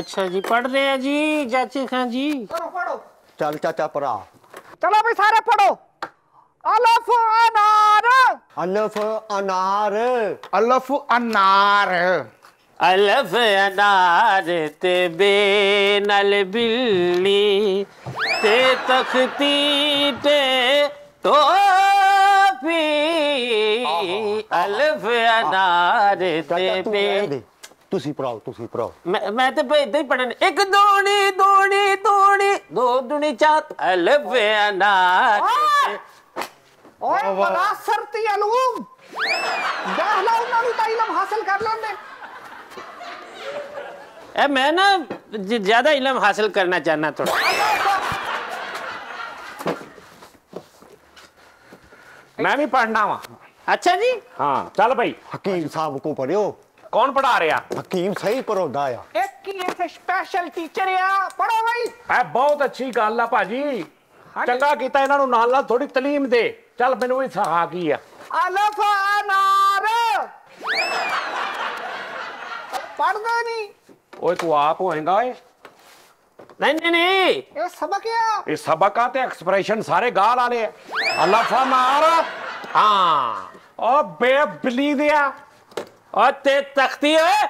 ਅੱਛਾ ਜੀ ਪੜ ਰਹੇ ਆ ਜੀ ਚਾਚੇ ਖਾਨ ਜੀ ਪੜੋ ਪੜੋ ਚੱਲ ਚਾਚਾ ਭਰਾ ਚਲੋ ਵੀ ਸਾਰੇ ਪੜੋ ਅਲਫ ਅਨਾਰ ਅਲਫ ਅਨਾਰ ਅਲਫ ਅਨਾਰ ਅਲਫ ਅਨਾਰ ਤੇ ਬੇ ਨਲ ਬਿੱਲੀ ਤੇ ਤਖਤੀ ਤੇ ਟੋਪੀ ਅਲਫ ਅਨਾਰ ਤੇ ਚਾਚਾ ਤੂੰ ਰਹਿਣ ਬੇ ਦੇ ਤੁਸੀਂ ਪੜਾਓ ਤੁਸੀਂ ਪੜਾਓ ਮੈਂ ਮੈਂ ਤੇ ਭਾਈ ਇਦਾਂ ਹੀ ਪੜਨ ਇੱਕ ਦੋਣੀ ਦੋਣੀ ਦੋਣੀ ਦੋ ਦੁਣੀ ਚਾਰ ਅਲਫ ਅਨਾਰ। ਤੇ- ਓਏ ਬੜਾ ਸਰਤੀ ਅਲੂਮ ਦਾਖਲਾ ਉਹਨਾਂ ਨੂੰ ਤਾਂ ਇਲਮ ਹਾਸਲ ਕਰ ਲੈਂਦੇ। ਇਹ ਮੈਂ ਨਾ ਜ- ਜ਼ਿਆਦਾ ਇਲਮ ਹਾਸਲ ਕਰਨਾ ਚਾਹਨਾ ਥੋੜਾ ਮੈਂ ਵੀ ਪੜਨਾ ਵਾ। ਅੱਛਾ ਜੀ? ਹਾਂ। ਚੱਲ ਭਾਈ ਹਕੀਮ ਸਾਹਿਬ ਕੋ ਪੜਿਓ ਕੌਣ ਪੜਾ ਰਿਹਾ? ਹਕੀਮ ਸਹੀ ਪੜਾਉਂਦਾ ਆ। ਇੱਕ ਹੀ ਇੱਥੇ ਸਪੈਸ਼ਲ ਟੀਚਰ ਆ ਪੜੋ ਬਈ। ਇਹ ਬਹੁਤ ਅੱਛੀ ਗੱਲ ਆ ਭਾਜੀ। ਚੰਗਾ ਕੀਤਾ ਇਹਨਾਂ ਨੂੰ ਨਾਲ ਨਾਲ ਥੋੜੀ ਤਾਲੀਮ ਦੇ। ਚੱਲ ਮੈਨੂੰ ਵੀ ਸਿਖਾ ਕੀ ਆ। ਅਲਫ ਅਨਾਰ। ਪੜਦਾ ਨਹੀਂ। ਓਏ ਤੂੰ ਆਪ ਹੋਏਗਾ ਓਏ। ਨਹੀਂ ਨਹੀਂ ਨਹੀਂ। ਇਹ ਸਬਕ ਆ। ਇਹ ਸਬਕਾਂ ਤੇ ਐਕਸਪ੍ਰੈਸ਼ਨ ਸਾਰੇ ਗਾਲ ਵਾਲੇ ਆ। ਅੱਲਾ ਫਮਾਰ ਹਾਂ। ਓ ਬੇ ਬਲੀ ਦਿਆ ਉਹ ਤੇ ਤਖਤੀ ਓਏ।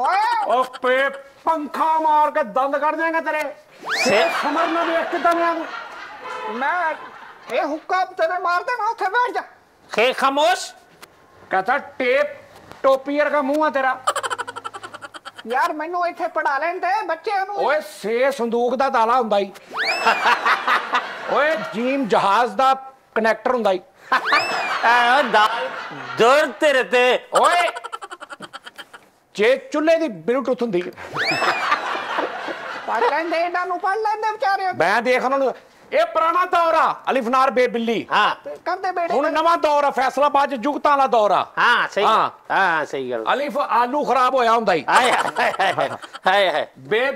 ਓਏ। ਓ ਪੇ ਪੰਖਾ ਮਾਰ ਕੇ ਦੰਦ ਕੱਢ ਦੇਗਾ ਤੇਰੇ। ਸੇ ਸਮਰ ਨਾ ਵੇਖ ਕਿਦਾਂ ਆ ਮੈਂ ਇਹ ਹੁੱਕਾ ਤੇਰੇ ਮਾਰ ਦੇਣਾ ਉੱਥੇ ਬੈਠ ਜਾ। ਖੇ ਖਾਮੋਸ਼। ਕਹਤਾ ਟੇਪ ਟੋਪੀ ਵਰਗਾ ਮੂੰਹ ਆ ਤੇਰਾ। ਯਾਰ ਮੈਨੂੰ ਇੱਥੇ ਪੜਾ ਲੈਣ ਦੇ ਬੱਚਿਆਂ ਨੂੰ ਓਏ ਸੇ ਸੰਦੂਕ ਦਾ ਤਾਲਾ ਹੁੰਦਾ ਈ। ਓਏ ਜੀਮ ਜਹਾਜ਼ ਦਾ ਕਨੈਕਟਰ ਹੁੰਦਾ ਈ। ਆ ਦਾਲ ਦਰ ਤੇਰੇ ਤੇ। ਓਏ ਜੇ ਚੁੱਲ੍ਹੇ ਦੀ ਬਲੂਟੁੱਥ ਹੁੰਦੀ। ਪੜ ਲੈਂਦੇ ਇਹਨਾਂ ਨੂੰ ਪੜ ਲੈਂਦੇ ਵਿਚਾਰੇ ਮੈਂ ਦੇਖ ਉਹਨਾਂ ਨੂੰ ਇਹ ਪੁਰਾਣਾ ਦੌਰ ਆ ਅਲਿਫ ਨਾਰ ਬੇ ਬਿੱਲੀ ਹਾਂ। ਕਰਦੇ ਬੇੜੇ ਹੁਣ ਨਵਾਂ ਦੌਰ ਆ ਫੈਸਲਾਬਾਦ ਚ ਜੁਗਤਾਂ ਵਾਲਾ ਦੌਰ ਆ। ਹਾਂ ਸਹੀ। ਹਾਂ। ਹਾਂ ਸਹੀ ਗੱਲ। ਅਲਿਫ ਆਲੂ ਖਰਾਬ ਹੋਇਆ ਹੁੰਦਾ ਈ। ਹਾਏ ਹਾਏ ਹਾਏ, ਬੇ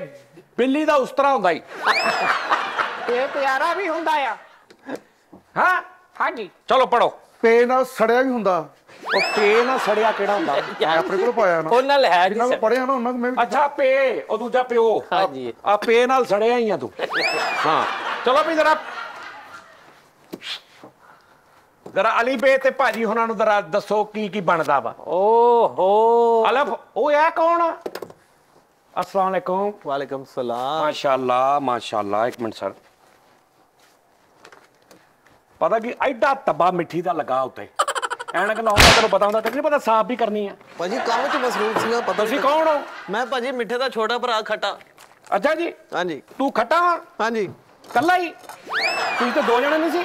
ਬਿੱਲੀ ਦਾ ਉਸਤਰਾ ਹੁੰਦਾ ਈ। ਇਹ ਪਿਆਰਾ ਵੀ ਹੁੰਦਾ ਆ। ਹਾਂ। ਹਾਂਜੀ। ਚਲੋ ਪੜੋ ਪੇ ਨਾਲ ਸੜਿਆ ਵੀ ਹੁੰਦਾ। ਉਹ ਪੇ ਨਾ ਸੜਿਆ ਕਿਹੜਾ ਹੁੰਦਾ? ਮੈਂ ਆਪਣੇ ਕੋਲ ਪਾਇਆ ਨਾ। ਉਹ ਨਾਲ ਹੈ ਜੀ ਜਿੰਨਾ ਸਰ। ਪੜਿਆ ਨਾ ਉਹਨਾਂ ਮੈਂ ਵੀ ਅੱਛਾ ਪੇ ਉਹ ਦੂਜਾ ਪਿਓ। ਹਾਂਜੀ। ਆ ਪੇ ਨਾਲ ਸੜਿਆ ਹੀ ਆ ਤੂੰ। ਹਾਂ। ਚਲੋ ਵੀ ਜਰਾ ਜਰਾ ਅਲੀ ਬੇ ਤੇ ਭਾਜੀ ਉਹਨਾਂ ਨੂੰ ਜਰਾ ਦੱਸੋ ਕੀ ਕੀ ਬਣਦਾ ਵਾ। ਓਹੋ। ਅਲਫ ਉਹ ਇਹ ਕੌਣ ਆ? ਅਸਲਾਮ ਅਲੈਕੁਮ। ਵਾਲੇਕਮ ਸਲਾਮ। ਮਾਸ਼ਾਅੱਲਾ ਮਾਸ਼ਾਅੱਲਾ ਇੱਕ ਮਿੰਟ ਸਰ। ਪਤਾ ਕੀ ਐਡਾ ਤੱਬਾ ਮਿੱਠੀ ਦਾ ਲੱਗਾ ਉੱਤੇ। ਐਨਕ ਲਾਉਂਦਾ ਤੈਨੂੰ ਪਤਾ ਹੁੰਦਾ ਤੈਨੂੰ ਨੀ ਪਤਾ ਸਾਫ਼ ਵੀ ਕਰਨੀ ਆ। ਭਾਜੀ ਕੰਮ 'ਚ ਮਸਰੂਫ ਸੀਗਾ ਪਤਾ ਤੁਸੀਂ ਨਹੀਂ ਕੌਣ ਹੋ? ਮੈਂ ਭਾਜੀ ਮਿੱਠੇ ਦਾ ਛੋਟਾ ਭਰਾ ਖਟਾ। ਅੱਛਾ ਜੀ। ਹਾਂਜੀ। ਤੂੰ ਖੱਟਾ ਵਾ? ਹਾਂਜੀ। ਕੱਲਾ ਹੀ? ਤੁਸੀਂ ਤਾਂ ਦੋ ਜਣੇ ਨਹੀਂ ਸੀ?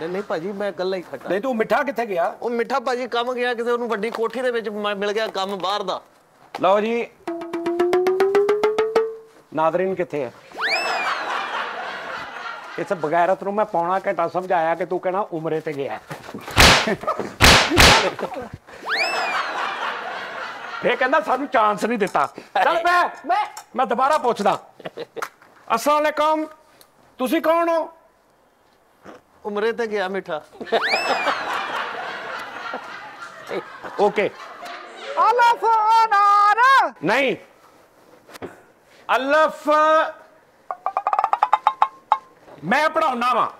ਨਹੀਂ ਨਹੀਂ ਭਾਜੀ ਮੈਂ ਇਕੱਲਾ ਹੀ ਖਟਾ। ਨਹੀਂ ਤੂੰ ਮਿੱਠਾ ਕਿੱਥੇ ਗਿਆ? ਉਹ ਮਿੱਠਾ ਭਾਜੀ ਕੰਮ ਗਿਆ ਕਿਸੇ ਉਹਨੂੰ ਵੱਡੀ ਕੋਠੀ ਦੇ ਵਿੱਚ ਮ- ਮਿਲ ਗਿਆ ਕੰਮ ਬਾਹਰ ਦਾ। ਲਓ ਜੀ। ਨਾਦਰੀਨ ਕਿੱਥੇ ਹੈ? ਇਸ ਬਗੈਰਤ ਨੂੰ ਮੈਂ ਪੌਣਾ ਘੰਟਾ ਸਮਝਾਇਆ ਕਿ ਤੂੰ ਕਹਿਣਾ ਉਮਰੇ ਤੇ ਗਿਆ। ਫੇ ਕਹਿੰਦਾ ਸਾਨੂੰ ਚਾਂਸ ਨਹੀਂ ਦਿੱਤਾ। ਚੱਲ ਬੈ ਮੈਂ ਮੈਂ ਦੁਬਾਰਾ ਪੁੱਛਦਾ। ਅਸਲਾਮ ਅਲੈਕਮ ਤੁਸੀਂ ਕੌਣ ਹੋ? ਉਮਰੇ ਤੇ ਗਿਆ ਮਿੱਠਾ। ਓਕੇ। ਅਲਫ ਅਨਾਰ। ਨਹੀਂ। ਅਲਫ ਮੈਂ ਪੜਾਉਣਾ ਵਾ।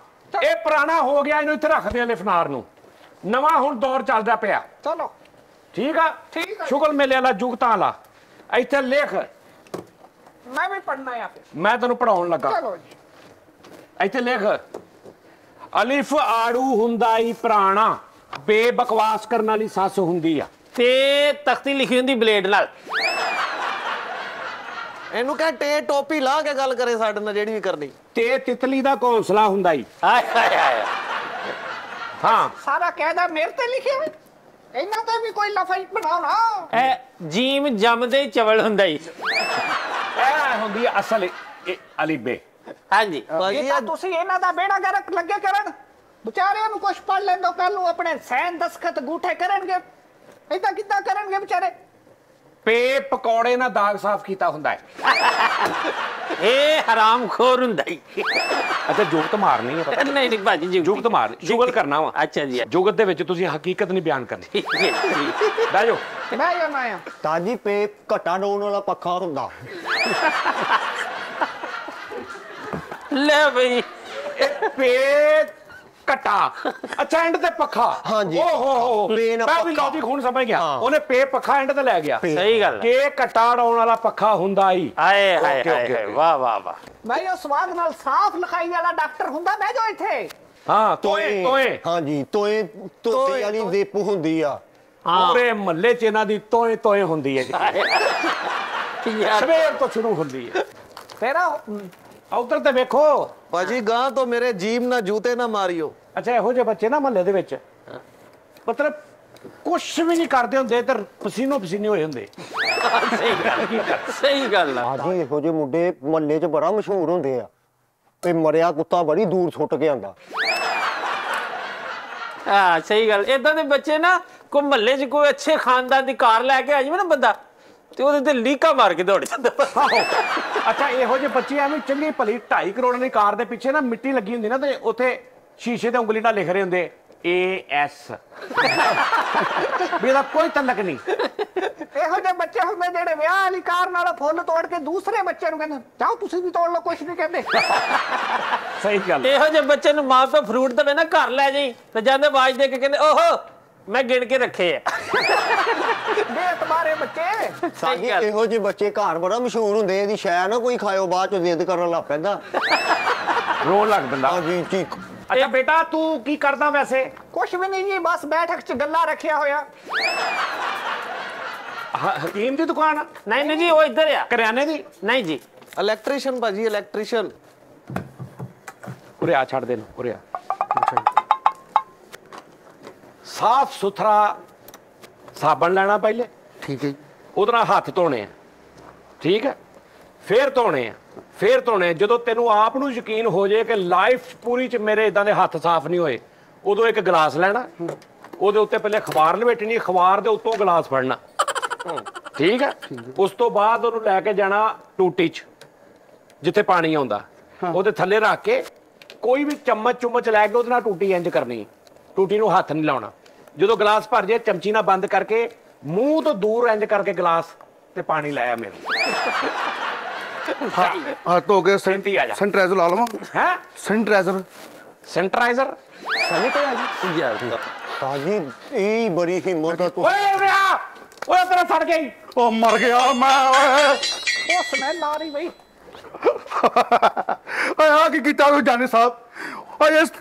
ਇਹ ਪੁਰਾਣਾ ਹੋ ਗਿਆ ਇਹਨੂੰ ਇੱਥੇ ਰੱਖਦੇ ਆ ਲਿਫਨਾਰ ਨੂੰ। ਨਵਾਂ ਹੁਣ ਦੌਰ ਚੱਲਦਾ ਪਿਆ। ਚਲੋ। ਠੀਕ ਆ? ਠੀਕ ਆ। ਸ਼ੁਗਲ ਮੇਲੇ ਵਾਲਾ ਜੁਗਤਾਂ ਵਾਲਾ ਇੱਥੇ ਲਿਖ। ਮੈਂ ਵੀ ਪੜਨਾ ਆ ਫਿਰ। ਮੈਂ ਤੈਨੂੰ ਪੜਾਉਣ ਲੱਗਾ। ਚਲੋ ਜੀ। ਇੱਥੇ ਲਿਖ। ਅਲਿਫ ਆੜੂ ਹੁੰਦਾ ਈ ਪੁਰਾਣਾ। ਬੇਬਕਵਾਸ ਕਰਨ ਵਾਲੀ ਸੱਸ ਹੁੰਦੀ ਆ। ਤੇ ਤਖਤੀ ਲਿਖੀ ਹੁੰਦੀ ਬਲੇਡ ਨਾਲ। ਇਹਨੂੰ ਕਹ ਟੇ ਟੋਪੀ ਲਾ ਕੇ ਗੱਲ ਕਰੇ ਸਾਡੇ ਨਾਲ ਜਿਹੜੀ ਵੀ ਕਰਨੀ। ਤੇ ਤਿਤਲੀ ਦਾ ਘੌਂਸਲਾ ਹੁੰਦਾ ਈ। ਹਾਏ ਹਾਏ ਹਾਏ। ਹਾਂ। ਸਾਰਾ ਕਾਇਦਾ ਮੇਰੇ ਤੇ ਲਿਖਿਆ ਹੋਇਆ। ਇਹਨਾਂ ਤੇ ਵੀ ਕੋਈ ਲਫਾਈ ਬਣਾਓ ਨਾ। ਇਹ ਜੀਮ ਜੰਮਦੇ ਹੀ ਚਵਲ ਹੁੰਦਾ ਹੀ ਇਹ ਹੁੰਦੀ ਆ ਅਸਲ ਇਹ ਅਲੀ ਬੇ। ਹਾਂਜੀ। ਇਹ ਤਾਂ ਤੁਸੀਂ ਇਹਨਾਂ ਦਾ ਬੇੜਾ ਗਰਕ ਲੱਗੇ ਕਰਨ। ਵਿਚਾਰਿਆਂ ਨੂੰ ਕੁਛ ਪੜ ਲੈਂਦੋ ਕੱਲ ਨੂੰ ਆਪਣੇ ਸੈਨ ਦਸਖਤ ਗੂਠੇ ਕਰਨਗੇ। ਏਦਾਂ ਕਿੱਦਾਂ ਕਰਨਗੇ ਵਿਚਾਰੇ? ਪੇ ਪਕੌੜੇ ਨਾਲ ਦਾਗ ਸਾਫ਼ ਕੀਤਾ ਹੁੰਦਾ ਹੈ। ਇਹ ਹਰਾਮ ਖੋਰ ਹੁੰਦਾ ਹੀ। ਅੱਛਾ ਜੁਗਤ ਮਾਰਨੀ ਹੈ ਪਤਾ। ਨਹੀਂ ਨਹੀਂ ਭਾਜੀ ਜੀ। ਜੁਗਤ ਮਾਰ ਜੁਗਤ ਕਰਨਾ ਵਾ। ਅੱਛਾ ਜੀ। ਜੁਗਤ ਦੇ ਵਿੱਚ ਤੁਸੀਂ ਹਕੀਕਤ ਨਹੀਂ ਬਿਆਨ ਕਰਨੀ। ਬਹਿ ਜਾਓ। ਮੈਂ ਜਾਣਾ ਆ ਤਾਜੀ ਪੇ ਘਟਾ ਡਾਉਣ ਵਾਲਾ ਪੱਖਾ ਹੁੰਦਾ। ਲੈ ਬਈ। ਪੇ ਕਟਾ ਅੱਛਾ ਐਂਡ ਤੇ ਪੱਖਾ। ਹਾਂਜੀ। ਓ ਹੋ ਹੋ ਪੇ ਨਾਲ ਮੈਂ ਵੀ ਪੱਖਾ। ਲੌਜੀਕ ਹੁਣ ਸਮਝ ਗਿਆ। ਉਹਨੇ ਪੇ ਪੱਖਾ ਐਂਡ ਤੇ ਲੈ ਗਿਆ। ਸਹੀ ਗੱਲ ਕੇ ਕਟਾ ਡਾਉਣ ਵਾਲਾ ਪੱਖਾ ਹੁੰਦਾ ਹੀ ਆਏ ਹਾਏ ਹਾਏ। ਵਾਹ ਵਾਹ ਵਾਹ। ਮੈਂ ਇਹ ਸਵਾਦ ਨਾਲ ਸਾਫ਼ ਲਿਖਾਈ ਵਾਲਾ ਡਾਕਟਰ ਹੁੰਦਾ ਬਹਿ ਜਾਓ ਇੱਥੇ। ਹਾਂ ਤੋਏ ਤੋਏ। ਹਾਂਜੀ ਤੋਏ ਤੋਤੇ ਵਾਲੀ ਦੇਪ ਹੁੰਦੀ ਆ। ਪੂਰੇ ਮਹੱਲੇ ਚ ਇਹਨਾਂ ਦੀ ਤੋਏ ਤੋਏ ਹੁੰਦੀ ਹੈ ਜੀ। ਯਾਰ ਸਵੇਰ ਤੋਂ ਸ਼ੁਰੂ ਹੁੰਦੀ ਹੈ। ਤੇਰਾ ਉਧਰ ਤੇ ਵੇਖੋ। ਭਾਜੀ ਗਾਂ ਤੋਂ ਮੇਰੇ ਜੀਬ ਨਾ ਜੂਤੇ ਨਾ ਮਾਰਿਓ। ਅੱਛਾ ਇਹੋ ਜਿਹੇ ਬੱਚੇ ਨਾ ਮਹੱਲੇ ਦੇ ਵਿੱਚ। ਮਤਲਬ ਕੁਛ ਵੀ ਨਹੀਂ ਕਰਦੇ ਹੁੰਦੇ ਤੇ ਪਸੀਨੋ ਪਸੀਨੇ ਹੋਏ ਹੁੰਦੇ। ਸਹੀ ਗੱਲ ਸਹੀ ਗੱਲ ਆ। ਇਹੋ ਜਿਹੇ ਮੁੰਡੇ ਮੱਲੇ 'ਚ ਬੜਾ ਮਸ਼ਹੂਰ ਹੁੰਦੇ ਆ। ਤੇ ਮਰਿਆ ਕੁੱਤਾ ਬੜੀ ਦੂਰ ਸੁੱਟ ਕੇ ਆਂਦਾ ਹਾਂ ਸਹੀ ਗੱਲ। ਇਦਾਂ ਦੇ ਬੱਚੇ ਨਾ ਕੋ ਮਹੱਲੇ 'ਚ ਕੋਈ ਅੱਛੇ ਖਾਨਦਾਨ ਦੀ ਕਾਰ ਲੈ ਕੇ ਆ ਜਾਵੇ ਨਾ ਬੰਦਾ ਤੇ ਉਹਦੇ ਤੇ ਲੀਕਾ ਮਾਰ ਕੇ ਦੌੜ ਜਾਂਦਾ ਅੱਛਾ ਇਹੋ ਜਿਹੇ ਬੱਚੇ ਐਵੇਂ ਚੰਗੀ ਭਲੀ 2.5 ਕਰੋੜ ਦੀ ਕਾਰ ਦੇ ਪਿੱਛੇ ਨਾ ਮਿੱਟੀ ਲੱਗੀ ਹੁੰਦੀ ਨਾ ਤੇ ਉੱਥੇ ਸ਼ੀਸ਼ੇ ਤੇ ਉਂਗਲੀ ਨਾਲ ਲਿਖ ਰਹੇ ਹੁੰਦੇ ਏ ਐਸ ਵੀ ਇਹਦਾ ਕੋਈ ਤਲਕ ਨਹੀਂ। ਇਹੋ ਜਿਹੇ ਬੱਚੇ ਹੁੰਦੇ ਜਿਹੜੇ ਵਿਆਹ ਵਾਲੀ ਕਾਰ ਨਾਲ ਫੁੱਲ ਤੋੜ ਕੇ ਦੂਸਰੇ ਬੱਚੇ ਨੂੰ ਕਹਿੰਦੇ ਜਾਓ ਤੁਸੀਂ ਵੀ ਤੋੜ ਲਓ ਕੁਝ ਨਹੀਂ ਕਹਿੰਦੇ। ਸਹੀ ਗੱਲ। ਇਹੋ ਜਿਹੇ ਬੱਚੇ ਨੂੰ ਮਾਂ ਤੋਂ ਫਰੂਟ ਦੇਵੇ ਨਾ ਘਰ ਲੈ ਜਾਈ ਤੇ ਜਾਂਦੇ ਆਵਾਜ਼ ਦੇ ਕੇ ਕਹਿੰਦੇ ਓਹੋ ਮੈਂ ਗਿਣ ਕੇ ਰੱਖੇ ਆ। ਬੇਤਮਾਰੇ ਬੱਚੇ। ਗੱਲ। ਇਹੋ ਜਿਹੇ ਬੱਚੇ ਘਰ ਬੜਾ ਮਸ਼ਹੂਰ ਹੁੰਦੇ ਇਹਦੀ ਸ਼ੈ ਨਾ ਕੋਈ ਖਾਇਓ ਬਾਅਦ ਚ ਜ਼ਿੱਦ ਕਰਨ ਲੱਗ ਪੈਂਦਾ। ਰੋਣ ਲੱਗ ਪੈਂਦਾ। ਹਾਂਜੀ ਚੀਕ ਅੱਛਾ ਬੇਟਾ ਤੂੰ ਕੀ ਕਰਦਾ ਵੈਸੇ? ਕੁਝ ਵੀ ਨਹੀਂ ਜੀ ਬਸ ਬੈਠਕ 'ਚ ਗੱਲਾਂ ਰੱਖਿਆ ਹੋਇਆ। ਹ- ਹਕੀਮ ਦੀ ਦੁਕਾਨ? ਨਹੀਂ ਨਹੀਂ ਜੀ ਉਹ ਇੱਧਰ ਆ। ਕਰਿਆਨੇ ਦੀ? ਨਹੀਂ ਜੀ। ਇਲੈਕਟ੍ਰੀਸ਼ੀਅਨ ਭਾਜੀ ਇਲੈਕਟ੍ਰੀਸ਼ੀਅਨ ਉਰੇ ਆ ਛੱਡ ਦੇ ਨੂੰ ਉਰੇ ਆ। ਸਾਫ਼ ਸੁਥਰਾ ਸਾਬਣ ਲੈਣਾ ਪਹਿਲੇ। ਠੀਕ ਹੈ ਉਹਦੇ ਨਾਲ ਹੱਥ ਧੋਣੇ ਆ। ਠੀਕ ਹੈ? ਫੇਰ ਧੋਣੇ ਆ। ਫੇਰ ਧੋਣੇ। ਜਦੋਂ ਤੈਨੂੰ ਆਪ ਨੂੰ ਯਕੀਨ ਹੋ ਜਾਏ ਕਿ ਲਾਈਫ ਪੂਰੀ ਚ ਮੇਰੇ ਇਦਾਂ ਦੇ ਹੱਥ ਸਾਫ਼ ਨਹੀਂ ਹੋਏ ਉਦੋਂ ਇੱਕ ਗਲਾਸ ਲੈਣਾ। ਉਹਦੇ ਉੱਤੇ ਪਹਿਲੇ ਅਖਬਾਰ ਲਪੇਟਣੀ ਅਖਬਾਰ ਦੇ ਉੱਤੋਂ ਗਲਾਸ ਫੜਨਾ। ਠੀਕ ਹੈ? ਉਸ ਤੋਂ ਬਾਅਦ ਉਹਨੂੰ ਲੈ ਕੇ ਜਾਣਾ ਟੂਟੀ ਚ ਜਿੱਥੇ ਪਾਣੀ ਆਉਂਦਾ। ਉਹਦੇ ਥੱਲੇ ਰੱਖ ਕੇ ਕੋਈ ਵੀ ਚਮਚ ਚੁੰਮਚ ਲੈ ਕੇ ਉਹਦੇ ਨਾਲ ਟੂਟੀ ਇੰਜ ਕਰਨੀ। ਟੂਟੀ ਨੂੰ ਹੱਥ ਨਹੀਂ ਲਾਉਣਾ। ਜਦੋਂ ਗਲਾਸ ਭਰ ਜੇ ਚਮਚੀ ਨਾਲ ਬੰਦ ਕਰਕੇ ਮੂੰਹ ਤੋਂ ਦੂਰ ਇੰਜ ਕਰਕੇ ਗਲਾਸ ਤੇ ਪਾਣੀ ਲਾਇਆ ਮੇਰੇ ਹਾਂ ਧੋ ਕੇ ਸੈਂਤੀ ਆ ਜਾ। ਸੈਂਟਰਾਈਜ਼ਰ ਲਾ ਲਵਾਂ? ਹੈ? ਸੈਂਟਰਾਈਜ਼ਰ ਸੈਂਟਰਾਈਜ਼ਰ ਯਾਰ ਸਾਜੀ ਇਹ ਬੜੀ ਹਿੰਮਤ ਆ ਤੂੰ। ਓਏ ਉਰੇ ਆ ਓਏ ਤੇਰਾ ਸੜ ਗਈ ਉਹ ਮਰ ਗਿਆ ਮੈਂ ਓਏ। ਉਹ ਸਮੈਲ ਆ ਰਹੀ ਬਈ। ਓਏ ਆ ਕੀ ਕੀਤਾ ਤੂੰ ਜਾਨੀ ਸਾਹਿਬ? ਓਏ ਇਸ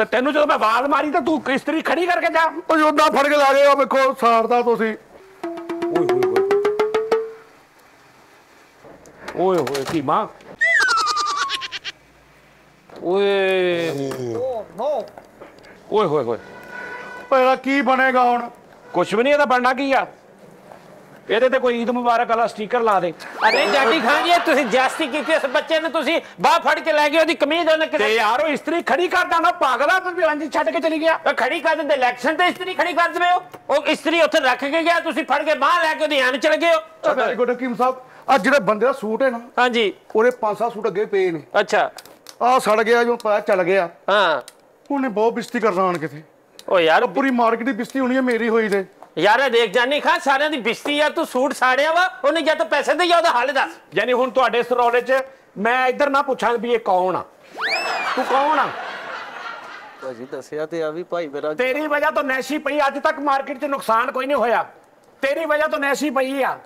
ਤੇ ਤੈਨੂੰ ਜਦੋਂ ਮੈਂ ਆਵਾਜ਼ ਮਾਰੀ ਤਾਂ ਤੂੰ ਇਸਤਰੀ ਖੜੀ ਕਰਕੇ ਜਾ। ਓਏ ਉਹਦਾ ਫੜ ਕੇ ਲਾ ਗਏ ਆ ਵੇਖੋ ਸਾੜਦਾ ਤੁਸੀਂ। ਓਏ ਹੋਏ ਹੋਏ ਓਏ। ਹੋਏ ਕੀ ਮਾਂ? ਓਏ। ਓ ਨੋ। ਓਏ ਹੋਏ ਹੋਏ ਓਏ। ਇਹਦਾ ਕੀ ਬਣੇਗਾ ਹੁਣ? ਕੁਛ ਵੀ ਨਹੀਂ ਇਹਦਾ ਬਣਨਾ ਕੀ ਆ? ਇਹਦੇ ਤੇ ਕੋਈ ਈਦ ਮੁਬਾਰਕ ਵਾਲਾ ਸਟicker ਲਾ ਦੇ। ਅਰੇ ਜਾਡੀ ਖਾਨ ਜੀ ਇਹ ਤੁਸੀਂ ਜਾਸਤੀ ਕੀਤੀ ਇਸ ਬੱਚੇ ਨੂੰ ਤੁਸੀਂ ਬਾਹ ਫੜ ਕੇ ਲੈ ਗਏ ਉਹਦੀ ਕਮੀਜ਼ ਉਹਨੇ ਤੇ ਕਿਤੇ ਯਾਰ ਉਹ ਇਸਤਰੀ ਖੜੀ ਕਰਦਾ ਨਾ ਪਾਗਲਾ ਤੂੰ ਵੀ ਅੰਜ ਛੱਡ ਕੇ ਚਲੀ ਗਿਆ। ਉਹ ਖੜੀ ਕਰ ਦਿੰਦੇ ਇਲੈਕਸ਼ਨ ਤੇ ਇਸਤਰੀ ਖੜੀ ਕਰ ਦਵੇ ਉਹ। ਇਸਤਰੀ ਉੱਥੇ ਰੱਖ ਕੇ ਗਿਆ ਤੁਸੀਂ ਫੜ ਕੇ ਬਾਹ ਲੈ ਕੇ ਉਹਦੀ ਐਨ ਚਲ ਗਏ ਹੋ ਵੈਰੀ ਗੁੱਡ ਹਕੀਮ ਸਾਹਿਬ। ਆ ਜਿਹੜੇ ਬੰਦੇ ਦਾ ਸੂਟ ਹੈ ਨਾ ਹਾਂਜੀ। ਉਹਦੇ ਪੰਜ ਸੱਤ ਸੂਟ ਅੱਗੇ ਪਏ ਨੇ। ਅੱਛਾ। ਆ ਸੜ ਗਿਆ ਜੋ ਪਤਾ ਚੱਲ ਗਿਆ। ਹਾਂ। ਉਹਨੇ ਬਹੁਤ ਬਿਸਤੀ ਕਰਨਾ ਆਣ ਕਿਤੇ ਉਹ ਯਾਰ ਪੂਰੀ ਮਾਰਕੀਟ ਦੀ ਬਿਸਤੀ ਹੋਣੀ ਹੈ ਮੇਰੀ ਹੋਈ ਤੇ। ਯਾਰ ਇਹ ਦੇਖ ਜਾਨੀ ਖਾਂ ਸਾਰਿਆਂ ਦੀ ਬਿਸਤੀ ਆ ਤੂੰ ਸੂਟ ਸਾੜਿਆ ਵਾ ਉਹਨੇ ਜਾਂ ਤਾਂ ਪੈਸੇ ਦੇ ਜਾਂ ਉਹਦਾ ਹਾਲ ਦੱਸ। ਯਾਨੀ ਹੁਣ ਤੁਹਾਡੇ ਇਸ ਰੌਲੇ 'ਚ ਮੈਂ ਇੱਧਰ ਨਾ ਪੁੱਛਾਂ ਵੀ ਇਹ ਕੌਣ ਆ? ਤੂੰ ਕੌਣ ਆ? ਭਾਜੀ ਦੱਸਿਆ ਤੇ ਆ ਵੀ ਭਾਈ ਮੇਰਾ ਤੇਰੀ ਵਜ੍ਹਾ ਤੋਂ ਨੈਸ਼ੀ ਪਈ ਅੱਜ ਤੱਕ ਮਾਰਕੀਟ 'ਚ ਨੁਕਸਾਨ ਕੋਈ ਨਹੀਂ ਹੋਇਆ। ਤੇਰੀ ਵਜ੍ਹਾ ਤੋਂ ਨੈਸ਼ੀ ਪਈ ਆ।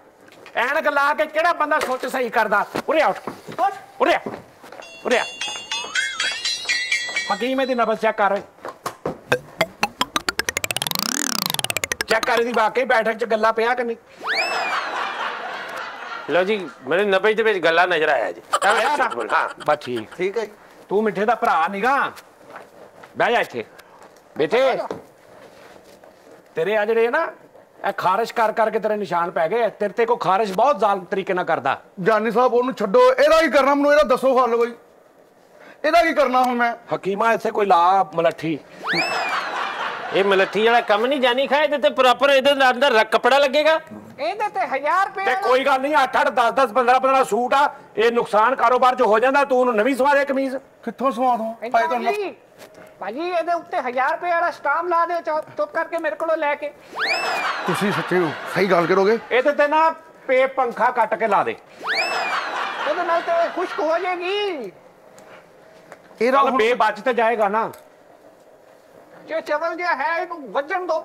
ਐਨਕ ਲਾ ਕੇ ਕਿਹੜਾ ਬੰਦਾ ਸੋਚ ਸਹੀ ਕਰਦਾ? ਉਰੇ ਆ ਉੱਠ। ਉਰੇ ਆ। ਉਰੇ ਆ। ਹਕੀਮ ਇਹਦੀ ਨਬਜ਼ ਚੈੱਕ ਕਰ। ਚੈੱਕ ਕਰ ਇਹਦੀ ਵਾਕਈ ਬੈਠਕ 'ਚ ਗੱਲਾਂ ਪਿਆ ਕਿ ਨਹੀਂ? ਲਓ ਜੀ ਮੇਰੇ 90 ਦੇ ਵਿੱਚ ਗੱਲਾਂ ਨਜ਼ਰ ਆਇਆ ਜੀ। ਆਇਆ ਨਾ ਹਾਂ। ਬਸ ਠੀਕ। ਠੀਕ ਹੈ ਜੀ। ਤੂੰ ਮਿੱਠੇ ਦਾ ਭਰਾ ਨਿਗਾ। ਬਹਿ ਜਾ ਇੱਥੇ। ਬੇਟੇ ਤੇਰੇ ਆ ਜਿਹੜੇ ਨਾ ਇਹ ਖਾਰਿਸ਼ ਕਰ ਕਰਕੇ ਤੇਰੇ ਨਿਸ਼ਾਨ ਪੈ ਗਏ ਤੇਰੇ ਤੇ ਕੋ ਖਾਰਿਸ਼ ਬਹੁਤ ਜ਼ਾਲਮ ਤਰੀਕੇ ਨਾਲ ਕਰਦਾ। ਜਾਨੀ ਸਾਹਿਬ ਉਹਨੂੰ ਛੱਡੋ। ਇਹਦਾ ਕੀ ਕਰਨਾ ਮੈਨੂੰ? ਇਹਦਾ ਦੱਸੋ ਹੱਲ ਕੋਈ। ਇਹਦਾ ਕੀ ਕਰਨਾ ਹੁਣ ਮੈਂ? ਹਕੀਮਾ ਇੱਥੇ ਕੋਈ ਲਾ ਮਲੱਠੀ। ਇਹ ਮਲੱਠੀ ਵਾਲਾ ਕੰਮ ਨਹੀਂ ਜਾਣੀ ਖਾਏ ਤੇ ਪ੍ਰੋਪਰ ਇਹਦੇ ਅੰਦਰ ਰ- ਕੱਪੜਾ ਲੱਗੇਗਾ। ਇਹਦੇ ਤੇ 1000 ਰੁਪਏ ਤੇ ਕੋਈ ਗੱਲ ਨਹੀਂ 8 8 10 10 15 15 ਸੂਟ ਆ ਇਹ ਨੁਕਸਾਨ ਕਾਰੋਬਾਰ 'ਚ ਹੋ ਜਾਂਦਾ ਤੂੰ ਉਹਨੂੰ ਨਵੀਂ ਸਵਾ ਦੇ ਕਮੀਜ਼। ਕਿੱਥੋਂ ਸਵਾਦ ਹੋ? ਭਾਈ ਤੁਹਾਨੂੰ ਭਾਜੀ ਇਹਦੇ ਉੱਤੇ 1000 ਰੁਪਏ ਵਾਲਾ ਸਟਾਮ ਲਾ ਦਿਓ ਚੁੱਪ- ਕਰਕੇ ਮੇਰੇ ਕੋਲੋਂ ਲੈ ਕੇ। ਤੁਸੀਂ ਸੱਚੇ ਹੋ ਸਹੀ ਗੱਲ ਕਰੋਗੇ? ਇਹਦੇ ਤੇ ਨਾ ਪੇ ਪੰਖਾ ਕੱਟ ਕੇ ਲਾ ਦੇ। ਉਹਦੇ ਨਾਲ ਤੇ ਇਹ ਖੁਸ਼ਕ ਹੋ ਜਾਏਗੀ। ਇਹਦਾ ਚੱਲ ਹੁਣ ਪੇ ਬਚ ਤੇ ਜਾਏਗਾ ਨਾ। ਜੋ ਚਵਲ ਜਿਹਾ ਹੈ ਇਹਨੂੰ ਵੱਜਣ ਦੋ।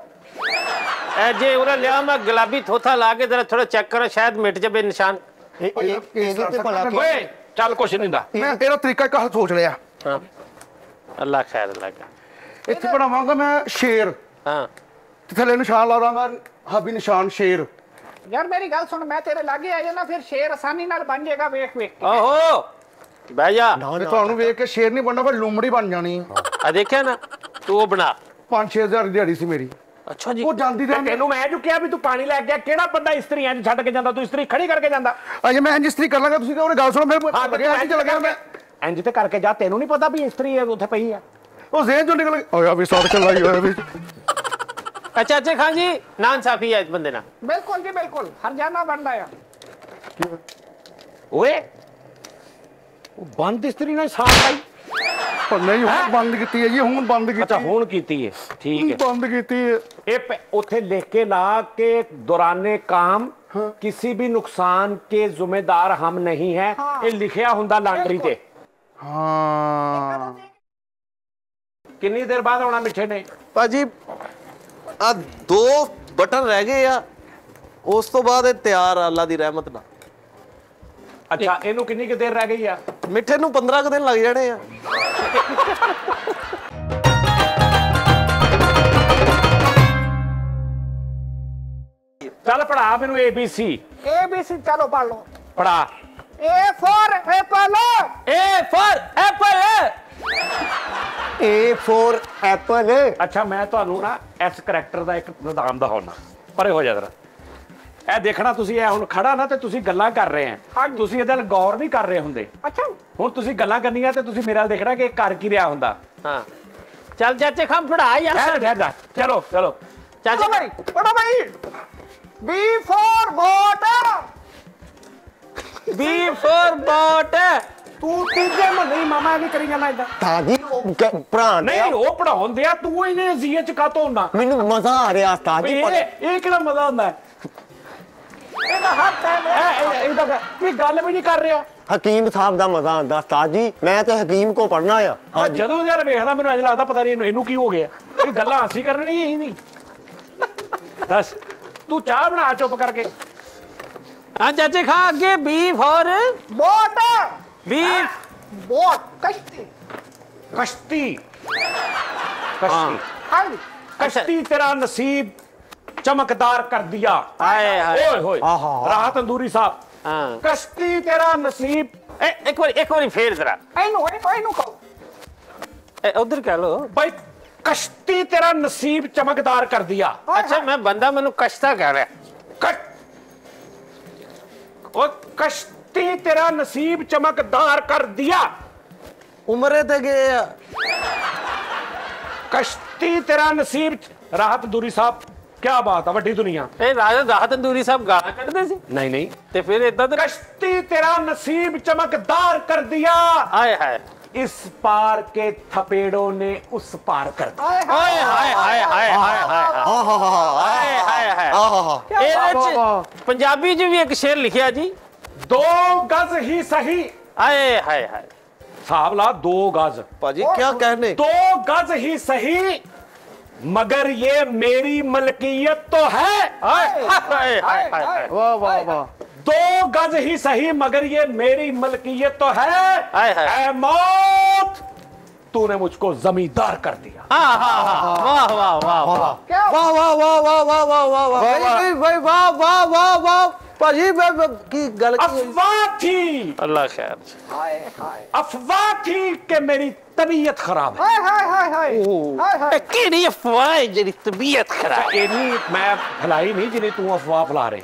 ਐ ਜੇ ਉਹਦਾ ਲਿਆ ਮੈਂ ਗੁਲਾਬੀ ਥੋਥਾ ਲਾ ਕੇ ਜਰਾ ਥੋੜਾ ਚੈੱਕ ਕਰੋ ਸ਼ਾਇਦ ਮਿਟ ਜਾਵੇ ਨਿਸ਼ਾਨ। ਇਹ ਇਹ- ਇਹਦੇ ਤੇ ਭਲਾ ਕੀ- ਓਏ ਚੱਲ ਕੁਛ ਨਹੀਂ ਹੁੰਦਾ। ਮੈਂ ਇਹਦਾ ਤਰੀਕਾ ਇੱਕ ਹੱਥ ਸੋਚ ਲਿਆ। ਹਾਂ। ਅੱਲਾ ਖੈਰ ਲੱਗਾ ਇੱਥੇ ਬਣਾਵਾਂਗਾ ਮੈਂ ਸ਼ੇਰ। ਹਾਂ। ਤੇ ਥੱਲੇ ਨਿਸ਼ਾਨ ਲਾ ਦਾਂਗਾ ਹਾਬੀ ਨਿਸ਼ਾਨ ਸ਼ੇਰ। ਯਾਰ ਮੇਰੀ ਗੱਲ ਸੁਣ ਮੈਂ ਤੇਰੇ ਲਾਗੇ ਆ ਜਾਣਾ ਫਿਰ ਸ਼ੇਰ ਆਸਾਨੀ ਨਾਲ ਬਣ ਜਾਏਗਾ ਵੇਖ ਵੇਖ ਕੇ। ਓਹੋ ਬਹਿ ਜਾ। ਤੇ ਤੁਹਾਨੂੰ ਵੇਖ ਕੇ ਸ਼ੇਰ ਨਹੀਂ ਬਣਨਾ ਫਿਰ ਲੂੰਬੜੀ ਬਣ ਜਾਣੀ। ਆ ਦੇਖਿਆ ਨਾ ਤੂੰ ਉਹ ਬਣਾ। 5-6000 ਦੀ ਦਿਹਾੜੀ ਸੀ ਮੇਰੀ। ਅੱਛਾ ਜੀ। ਉਹ ਜਾਂਦੀ ਤੇ ਤੈਨੂੰ ਮੈਂ ਜੋ ਕਿਹਾ ਵੀ ਤੂੰ ਪਾਣੀ ਲੈ ਕੇ ਗਿਆ ਕਿਹੜਾ ਬੰਦਾ ਇਸਤਰੀਆਂ 'ਚ ਛੱਡ ਕੇ ਜਾਂਦਾ ਤੂੰ ਇਸਤਰੀ ਖੜੀ ਕਰਕੇ ਜਾਂਦਾ। ਅਜੇ ਮੈਂ ਇੰਜਸਤਰੀ ਕਰ ਲਾਂਗਾ ਤੁਸੀਂ ਕਹੋ ਗੱਲ ਸੁਣੋ ਫਿਰ ਹਾਂ ਤੇ ਲੱਗਿਆ ਇੰਜ ਚੱਲ ਗਿਆ ਮੈਂ। ਇੰਜ ਤੇ ਕਰਕੇ ਜਾ ਤੈਨੂੰ ਨਹੀਂ ਪਤਾ ਵੀ ਇਸਤਰੀ ਉੱਥੇ ਪਈ ਆ। ਉਹ ਜ਼ੇਨ ਚੋਂ ਨਿਕਲ ਗਿਆ। ਓਏ ਆ ਵੀ ਸੜਕ ਲਾਈ ਹੋਇਆ ਵੀ। ਅੱਛਾ ਅੱਛਾ ਖਾਨ ਜੀ ਨਾ ਇਨਸਾਫੀ ਹੈ ਇਸ ਬੰਦੇ ਨਾਲ। ਬਿਲਕੁਲ ਜੀ ਬਿਲਕੁਲ। ਹਰਜਾਨਾ ਬਣਦਾ ਆ। ਓਏ ਉਹ ਬੰਦ ਇਸਤਰੀ ਨਾਲ ਸਾਫ਼ ਆਈ। ਪਰ ਨਹੀਂ ਹੁਣ ਬੰਦ ਕੀਤੀ ਹੈ ਜੀ ਹੁਣ ਬੰਦ ਕੀਤੀ ਅੱਛਾ ਹੁਣ ਕੀਤੀ ਹੈ। ਠੀਕ ਹੈ। ਬੰਦ ਕੀਤੀ ਹੈ। ਇਹ ਉੱਥੇ ਲਿਖ ਕੇ ਲਾ ਕੇ ਦੌਰਾਨੇ ਕਾਮ ਕਿਸੇ ਵੀ ਨੁਕਸਾਨ ਕੇ ਜ਼ਿੰਮੇਦਾਰ ਹਮ ਨਹੀਂ ਹੈ। ਇਹ ਲਿਖਿਆ ਹੁੰਦਾ ਲਾਂਡਰੀ ਤੇ। ਹਾਂ। ਕਿੰਨੀ ਦੇਰ ਬਾਅਦ ਆਉਣਾ ਮਿੱਠੇ ਨੇ? ਭਾਜੀ ਆ ਦੋ ਬਟਨ ਰਹਿ ਗਏ ਆ। ਉਸ ਤੋਂ ਬਾਅਦ ਇਹ ਤਿਆਰ ਆ ਅੱਲਾ ਦੀ ਰਹਿਮਤ ਨਾਲ। ਅੱਛਾ ਇਹਨੂੰ ਕਿੰਨੀ ਕੁ ਦੇਰ ਰਹਿ ਗਈ ਆ? ਮਿੱਠੇ ਨੂੰ 15 ਕੁ ਦਿਨ ਲੱਗ ਜਾਣੇ ਆ। ਚੱਲ ਪੜਾ ਮੈਨੂੰ ABC ਏ ਬੀ ਸੀ ਚਲੋ ਪੜ ਲਓ। ਪੜਾ A for apple A for apple A for apple ਅੱਛਾ ਮੈਂ ਤੁਹਾਨੂੰ ਨਾ ਇਸ ਕਰੈਕਟਰ ਦਾ ਇੱਕ ਨਿਦਾਨ ਦਿਖਾਉਣਾ ਪਰੇ ਹੋ ਜਾ ਜਰਾ। ਇਹ ਦੇਖਣਾ ਤੁਸੀਂ ਇਹ ਹੁਣ ਖੜਾ ਨਾ ਤੇ ਤੁਸੀਂ ਗੱਲਾਂ ਕਰ ਰਹੇ ਆ। ਤੁਸੀਂ ਇਹਦੇ ਨਾਲ ਗੌਰ ਨਹੀਂ ਕਰ ਰਹੇ ਹੁੰਦੇ। ਅੱਛਾ। ਹੁਣ ਤੁਸੀਂ ਗੱਲਾਂ ਕਰਨੀਆਂ ਤੇ ਤੁਸੀਂ ਮੇਰੇ ਨਾਲ ਦੇਖਣਾ ਕਿ ਇਹ ਕਰ ਕੀ ਰਿਹਾ ਹੁੰਦਾ। ਹਾਂ। ਚੱਲ ਚਾਚੇ ਖਾਂ ਫੜਾ ਯਾਰ ਠਹਿਰ ਠਹਿਰ ਜਾ ਚਲੋ ਚਲੋ। ਚਾਚੇ। ਭਾਈ ਪੜੋ ਭਾਈ ਬੀ ਬੋਟ ਬੀ ਬੋਟ ਤੂੰ ਤੀਜੇ ਮਹੀਨੇ ਮਾਮਾ ਇਹ ਕਰੀ ਜਾਂਦਾ ਇਦਾਂ। ਉਹ ਕ- ਭਰਾ ਨਹੀਂ ਉਹ ਪੜਾਉਂਦੇ ਆ ਤੂੰ ਇਹਨੇ ਜ਼ੀਏ ਚ ਕਾਤੋਂ ਹੁੰਦਾ? ਮੈਨੂੰ ਮਜ਼ਾ ਆ ਰਿਹਾ ਤਾਜੀ ਇਹ ਇਹ ਕਿਹੜਾ ਮਜ਼ਾ ਹੁੰਦਾ? ਹੈ? ਇਹਦਾ ਹੱਥ ਹੈ ਇਹ ਇਹ- ਇਹਦਾ ਕੋਈ ਗੱਲ ਵੀ ਨਹੀਂ ਕਰ ਰਿਹਾ? ਹਕੀਮ ਸਾਹਿਬ ਦਾ ਮਜ਼ਾ ਆਉਂਦਾ ਉਸਤਾਦ ਜੀ ਮੈਂ ਤੇ ਹਕੀਮ ਕੋ ਪੜਨਾ ਆ। ਜਦੋਂ ਯਾਰ ਵੇਖਦਾ ਮੈਨੂੰ ਇੰਜ ਲੱਗਦਾ ਪਤਾ ਨਹੀਂ ਇਹਨੂੰ ਕੀ ਹੋ ਗਿਆ। ਇਹ ਗੱਲਾਂ ਅਸੀਂ ਕਰਨੀ ਹੀ ਨਹੀਂ। ਦੱਸ ਤੂੰ ਚਾਹ ਬਣਾ ਚੁੱਪ ਕਰਕੇ। ਹਾਂ ਚਾਚੇ ਖਾਂ ਅੱਗੇ B for boat! B boat ਕਸ਼ਤੀ। ਕਸ਼ਤੀ। ਕਸ਼ਤੀ। ਕਸ਼ਤੀ ਤੇਰਾ ਨਸੀਬ ਚਮਕਦਾਰ ਕਰ ਦਿਆ। ਹਾਏ ਹਾਏ। ਓਏ ਹੋਏ। ਆਹਾ। ਰਾਹਤ ਤੰਦੂਰੀ ਸਾਹਿਬ। ਹਾਂ। ਕਸ਼ਤੀ ਤੇਰਾ ਨਸੀਬ। ਇੱਕ ਵਾਰੀ ਇੱਕ ਵਾਰੀ ਫੇਰ ਜ਼ਰਾ। ਇਹਨੂੰ ਇਹਨੂੰ ਕਹੋ। ਉਧਰ ਕਹਿ ਲੋ ਭਾਈ ਕਸ਼ਤੀ ਤੇਰਾ ਨਸੀਬ ਚਮਕਦਾਰ ਕਰ ਦਿਆ। ਅੱਛਾ ਮੈਂ ਬੰਦਾ ਮੈਨੂੰ ਕਸ਼ਤਾ ਕਹਿ ਰਿਹਾ। ਉਹ ਕਸ਼ਤੀ ਤੇਰਾ ਨਸੀਬ ਚਮਕਦਾਰ ਕਰ ਦਿਆ। ਉਮਰੇ ਤੇ ਗਏ ਆ। ਕਸ਼ਤੀ ਤੇਰਾ ਨਸੀਬ ਰਾਹਤ ਦੂਰੀ ਸਾਹਿਬ। ਕਿਆ ਬਾਤ ਆ ਵੱਡੀ ਦੁਨੀਆ ਇਹ ਰਾਜਾ ਦਾਹ ਤੰਦੂਰੀ ਸਾਹਿਬ ਗਾਲਾਂ ਕੱਢਦੇ ਸੀ ਨਹੀਂ ਨਹੀਂ ਤੇ ਫਿਰ ਇਦਾਂ ਤੇ ਕਸ਼ਤੀ ਤੇਰਾ ਨਸੀਬ ਚਮਕਦਾਰ ਕਰ ਦਿਆ ਆਏ ਹਾਏ इस पार के थपेड़ों ने उस पार कर पंजाबी जी भी एक शेर लिखिया जी। दो गज ही सही। आए हाय हाय। साहब ला दो गज। पाजी क्या कहने? दो गज ही सही। मगर ये मेरी मलकियत तो है वाह वाह वाह दो गज ही सही मगर ये मेरी मलकियत तो है मौत तूने मुझको जमींदार कर दिया वाह वाह वाह वाह वाह वाह वाह वाह वाह वाह वाह वाह वाह वाह वाह ਭਾਜੀ ਕੀ ਗੱਲ ਕੀ ਅਫਵਾਹ ਥੀ ਅੱਲਾ ਖੈਰ ਹਾਏ ਹਾਏ ਅਫਵਾਹ ਥੀ ਕਿ ਮੇਰੀ ਤਬੀਅਤ ਖਰਾਬ ਹੈ ਹਾਏ ਹਾਏ ਹਾਏ ਹਾਏ ਕਿਹੜੀ ਅਫਵਾਹ ਹੈ ਜਿਹੜੀ ਤਬੀਅਤ ਖਰਾਬ ਹੈ ਇਹਨੀ ਮੈਂ ਫਲਾਈ ਨਹੀਂ ਜਿਹਨੇ ਤੂੰ ਅਫਵਾਹ ਫਲਾ ਰਹੀ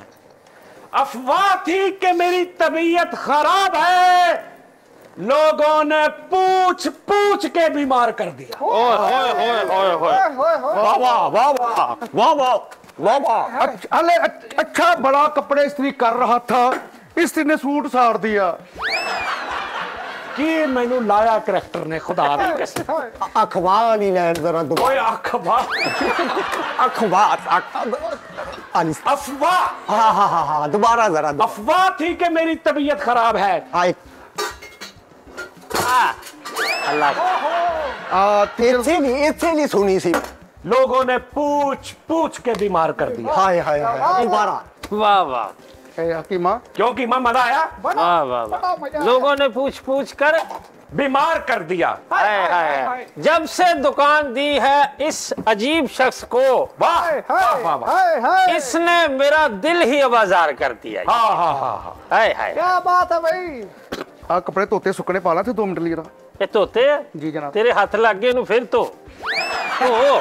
अफवाह थी कि मेरी तबीयत खराब है लोगों ने पूछ पूछ के बीमार कर दिया वाह वाह वाह वाह वाह वाह वाह अच्छा, अच्छा बड़ा कपड़े स्त्री कर रहा था। स्त्री ने सूट साड़ दिया। ਕੀ ਮੈਨੂੰ ਲਾਇਆ ਕਰੈਕਟਰ ਨੇ ਖੁਦਾ ਦੀ ਕਸਮ ਅਖਬਾਰ ਨਹੀਂ अफवाह। दोबारा जरा अफवाह थी है मेरी तबीयत खराब है। अल्लाह। ਇੱਥੇ ਨਹੀਂ ਇੱਥੇ ਨਹੀਂ लोगों ने पूछ पूछ के बीमार कर दिया। हाय हाय हाय। वाह वाह। की माँ क्यों माँ मज़ा आया? वाह वाह वाह। लोगों ने पूछ पूछ कर बीमार कर दिया। हाय हाय जब से दुकान दी है इस अजीब शख्स को वाह वाह वाह इसने मेरा दिल ही बाज़ार कर दिया। हाँ, हाँ हाँ हाँ हाय हाय। क्या बात है भाई। हाँ कपड़े तोते सुकने पाला थे दो मिनट लीरा ये तोते जी जना तेरे हाथ लग गए फिर तो? ओ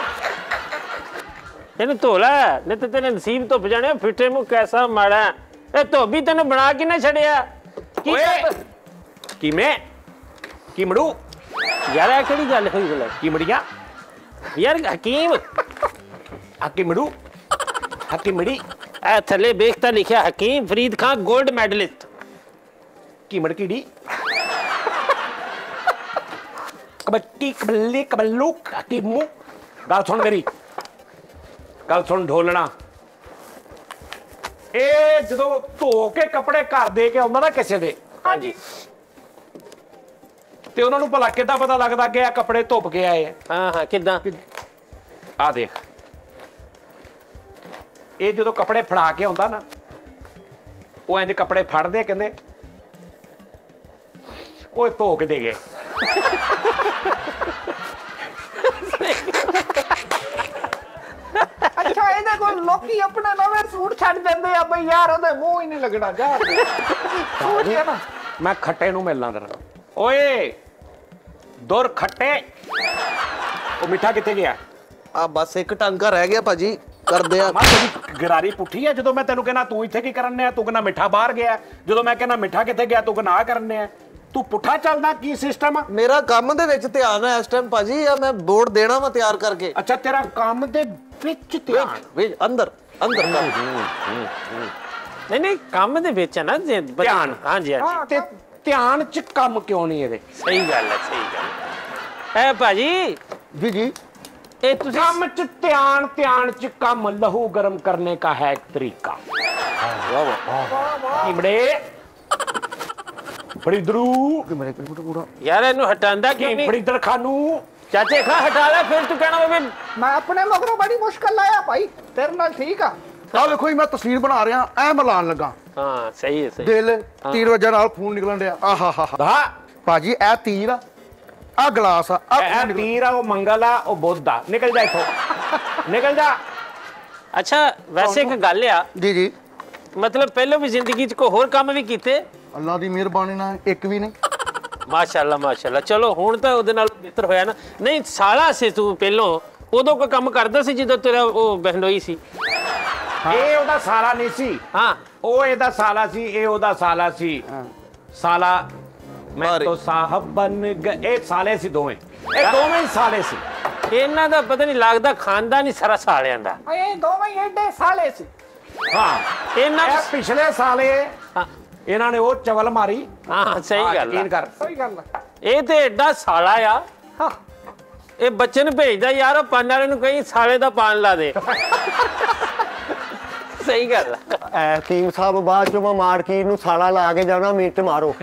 ਫਿਰ ਧੋ ਧੋ ਇਹਨੂੰ ਧੋ ਲੈ ਨਹੀਂ ਤੇ ਤੇਰੇ ਨਸੀਬ ਤੋਂ ਜਾਣੇ ਫਿੱਟੇ ਮੂੰਹ ਕੈਸਾ ਮਾੜਾ ਹੈ। ਇਹ ਧੋਬੀ ਤੈਨੂੰ ਬਣਾ ਕੇ ਨਾ ਛੜਿਆ ਕੀ ਓਏ ਕਰ- ਕਿਵੇਂ ਕਿਮੜੂ ਯਾਰ ਇਹ ਕਿਹੜੀ ਗੱਲ ਹੋਈ ਬਲੇ ਕਿਮੜੀਆਂ ਯਾਰ ਹਕੀਮ ਆ ਕਿਮੜੂ ਆ ਕਿਮੜੀ ਇਹ ਥੱਲੇ ਵੇਖਤਾ ਲਿਖਿਆ ਹਕੀਮ ਫਰੀਦ ਖਾਨ 골ਡ ਮੈਡਲਿਸਟ ਕਿਮੜ ਕੀੜੀ ਕਬੱਟੀ ਕਬੱਲੀ ਕਬੱਲੂ ਕਿਮੂ ਗੱਲ ਸੁਣ ਮੇਰੀ ਗੱਲ ਸੁਣ ਢੋਲਣਾ। ਇਹ ਜਦੋਂ ਧੋ ਕੇ ਕੱਪੜੇ ਘਰ ਦੇ ਕੇ ਆਉਂਦਾ ਨਾ ਕਿਸੇ ਦੇ। ਹਾਂਜੀ। ਤੇ ਉਹਨਾਂ ਨੂੰ ਭਲਾ ਕਿੱਦਾਂ ਪਤਾ ਲੱਗਦਾ ਕਿ ਆ ਕੱਪੜੇ ਧੁੱਪ ਕੇ ਆਏ ਆ? ਹਾਂ ਹਾਂ ਕਿਦਾਂ? ਆ ਦੇਖ। ਇਹ ਜਦੋਂ ਕੱਪੜੇ ਫੜਾ ਕੇ ਆਉਂਦਾ ਨਾ ਉਹ ਇੰਜ ਕੱਪੜੇ ਫੜਦੇ ਕਹਿੰਦੇ ਓਏ ਧੋ ਕੇ ਦੇ ਗਏ। ਇਹਦੇ ਕੋਲ ਲੋਕੀ ਆਪਣੇ ਨਵੇਂ ਸੂਟ ਛੱਡ ਦਿੰਦੇ ਆ ਬਈ ਯਾਰ ਉਹਦੇ ਮੂੰਹ ਹੀ ਨਹੀਂ ਲੱਗਣਾ ਜਾ। ਸੂਟ ਹੈ ਨਾ। ਮੈਂ ਖੱਟੇ ਨੂੰ ਮਿਲਣਾ ਤੇਰਾ ਓਏ ਦੁਰ ਖੱਟੇ। ਉਹ ਮਿੱਠਾ ਕਿੱਥੇ ਗਿਆ? ਆ ਬਸ ਇੱਕ ਟਾਂਕਾ ਰਹਿ ਗਿਆ ਭਾਜੀ ਕਰਦੇ ਆ। ਮੈਂ ਤੇਰੀ ਗਰਾਰੀ ਪੁੱਠੀ ਹੈ ਜਦੋਂ ਮੈਂ ਤੈਨੂੰ ਕਹਿੰਦਾ ਤੂੰ ਇੱਥੇ ਕੀ ਕਰਨ ਆ ਤੂੰ ਕਹਿੰਦਾ ਮਿੱਠਾ ਬਾਹਰ ਗਿਆ। ਜਦੋਂ ਮੈਂ ਕਹਿੰਦਾ ਮਿੱਠਾ ਕਿੱਥੇ ਗਿਆ ਤੂੰ ਕਹਿੰਦਾ ਆ ਕਰਨ ਆ तू पुठा चलना की सिस्टम है मेरा काम दे विच ध्यान है इस टाइम पाजी या मैं बोर्ड देना मैं तैयार करके। अच्छा तेरा काम दे विच ध्यान विच अंदर अंदर हम्म हम्म, हम्म हम्म नहीं नहीं काम दे विच है ना ध्यान। हाँ जी हाँ हाँ, ते ध्यान च काम क्यों नहीं है सही गल है सही गल है। ए पाजी जी जी। ए तुसी काम च ध्यान ध्यान च काम लहू गरम करने का है तरीका। वाह वाह वाह। वाह इबड़े ਫਰੀਦਰੂ ਮੇਰੇ ਕੋਲ ਫੋਟੋ ਪੂਰਾ ਯਾਰ ਇਹਨੂੰ ਹਟਾਉਂਦਾ ਕਿਉਂ ਨਹੀਂ ਫਰੀਦਰ ਖਾਨੂ ਚਾਚੇ ਖਾ ਹਟਾ ਲੈ ਫਿਰ ਤੂੰ ਕਹਿਣਾ ਵੀ ਮੈਂ ਆਪਣੇ ਮਗਰੋਂ ਬੜੀ ਮੁਸ਼ਕਲ ਆਇਆ ਭਾਈ। ਤੇਰੇ ਨਾਲ ਠੀਕ ਆ। ਆ ਵੇਖੋ ਮੈਂ ਤਸਵੀਰ ਬਣਾ ਰਿਹਾ ਐ ਮਲਾਨ ਲੱਗਾ। ਹਾਂ ਸਹੀ ਹੈ ਸਹੀ ਦਿਲ ਤੀਰ ਵਜਾ ਨਾਲ ਖੂਨ ਨਿਕਲਣ ਰਿਹਾ ਆਹਾ ਹਾ ਭਾਜੀ ਐ ਤੀਰ ਆ ਆ ਗਲਾਸ ਆ ਆ ਤੀਰ ਆ ਉਹ ਮੰਗਲ ਆ ਉਹ ਬੁੱਧ ਆ। ਨਿਕਲ ਜਾ ਇੱਥੋਂ। ਨਿਕਲ ਜਾ। ਅੱਛਾ ਵੈਸੇ ਇੱਕ ਗੱਲ ਆ। ਜੀ ਜੀ। ਮਤਲਬ ਪਹਿਲਾਂ ਵੀ ਜ਼ਿੰਦਗੀ 'ਚ ਕੋ ਹੋਰ ਕੰਮ ਵੀ ਕੀਤੇ? ਅੱਲਾ ਦੀ ਮਿਹਰਬਾਨੀ ਨਾਲ ਇੱਕ ਵੀ ਨਹੀਂ। ਮਾਸ਼ਾਅੱਲਾ ਮਾਸ਼ਾਅੱਲਾ। ਚਲੋ ਹੁਣ ਤਾਂ ਉਹਦੇ ਨਾਲ ਬਿਹਤਰ ਹੋਇਆ ਨਾ। ਨਹੀਂ ਸਾਲਾ ਸੀ ਤੂੰ ਪਹਿਲੋਂ। ਉਦੋਂ ਕੋਈ ਕੰਮ ਕਰਦਾ ਸੀ ਜਦੋਂ ਤੇਰਾ ਉਹ ਬਹਿਨੋਈ ਸੀ? ਇਹ ਉਹਦਾ ਸਾਲਾ ਨਹੀਂ ਸੀ। ਹਾਂ। ਉਹ ਇਹਦਾ ਸਾਲਾ ਸੀ ਇਹ ਉਹਦਾ ਸਾਲਾ ਸੀ। ਸਾਲਾ ਮੈਂ। ਤਾਂ ਸਾਹਬ ਬਨ ਗਏ। ਇਹ ਸਾਲੇ ਸੀ ਦੋਵੇਂ। ਇਹ ਦੋਵੇਂ ਹੀ ਸਾਲੇ ਸੀ। ਇਹਨਾਂ ਦਾ ਪਤਾ ਨਹੀਂ ਲੱਗਦਾ ਖਾਨਦਾਨ ਹੀ ਸਾਰਾ ਸਾਲਿਆਂ ਦਾ। ਇਹ ਦੋਵੇਂ ਹੀ ਏਡੇ ਸਾਲੇ ਸੀ। ਹਾਂ। ਇਹਨਾਂ ਇਹ ਪਿਛਲੇ ਸਾਲੇ ਹਾਂ, ਇਹਨਾਂ ਨੇ ਉਹ ਚਵਲ ਮਾਰੀ। ਹਾਂ ਸਹੀ ਹਾਂ, ਗੱਲ ਯਕੀਨ। ਕਰ। ਸਹੀ ਗੱਲ ਇਹ ਤੇ ਐਡਾ ਸਾਲਾ ਆ। ਹਾਂ। ਇਹ ਬੱਚੇ ਨੂੰ ਭੇਜਦਾ ਯਾਰ ਉਹ ਪਾਣ ਵਾਲੇ ਨੂੰ ਕਹੀਂ ਸਾਲੇ ਦਾ ਪਾਣ ਲਾ ਦੇ। ਸਹੀ ਗੱਲ। ਐ ਹਕੀਮ ਸਾਹਿਬ ਬਾਅਦ ਚੋਂ ਮੈਂ ਮਾਰਕੀਟ ਨੂੰ ਸਾਲਾ ਲਾ ਕੇ ਜਾਣਾ ਮਿੰਟ ਮਾਰੋ।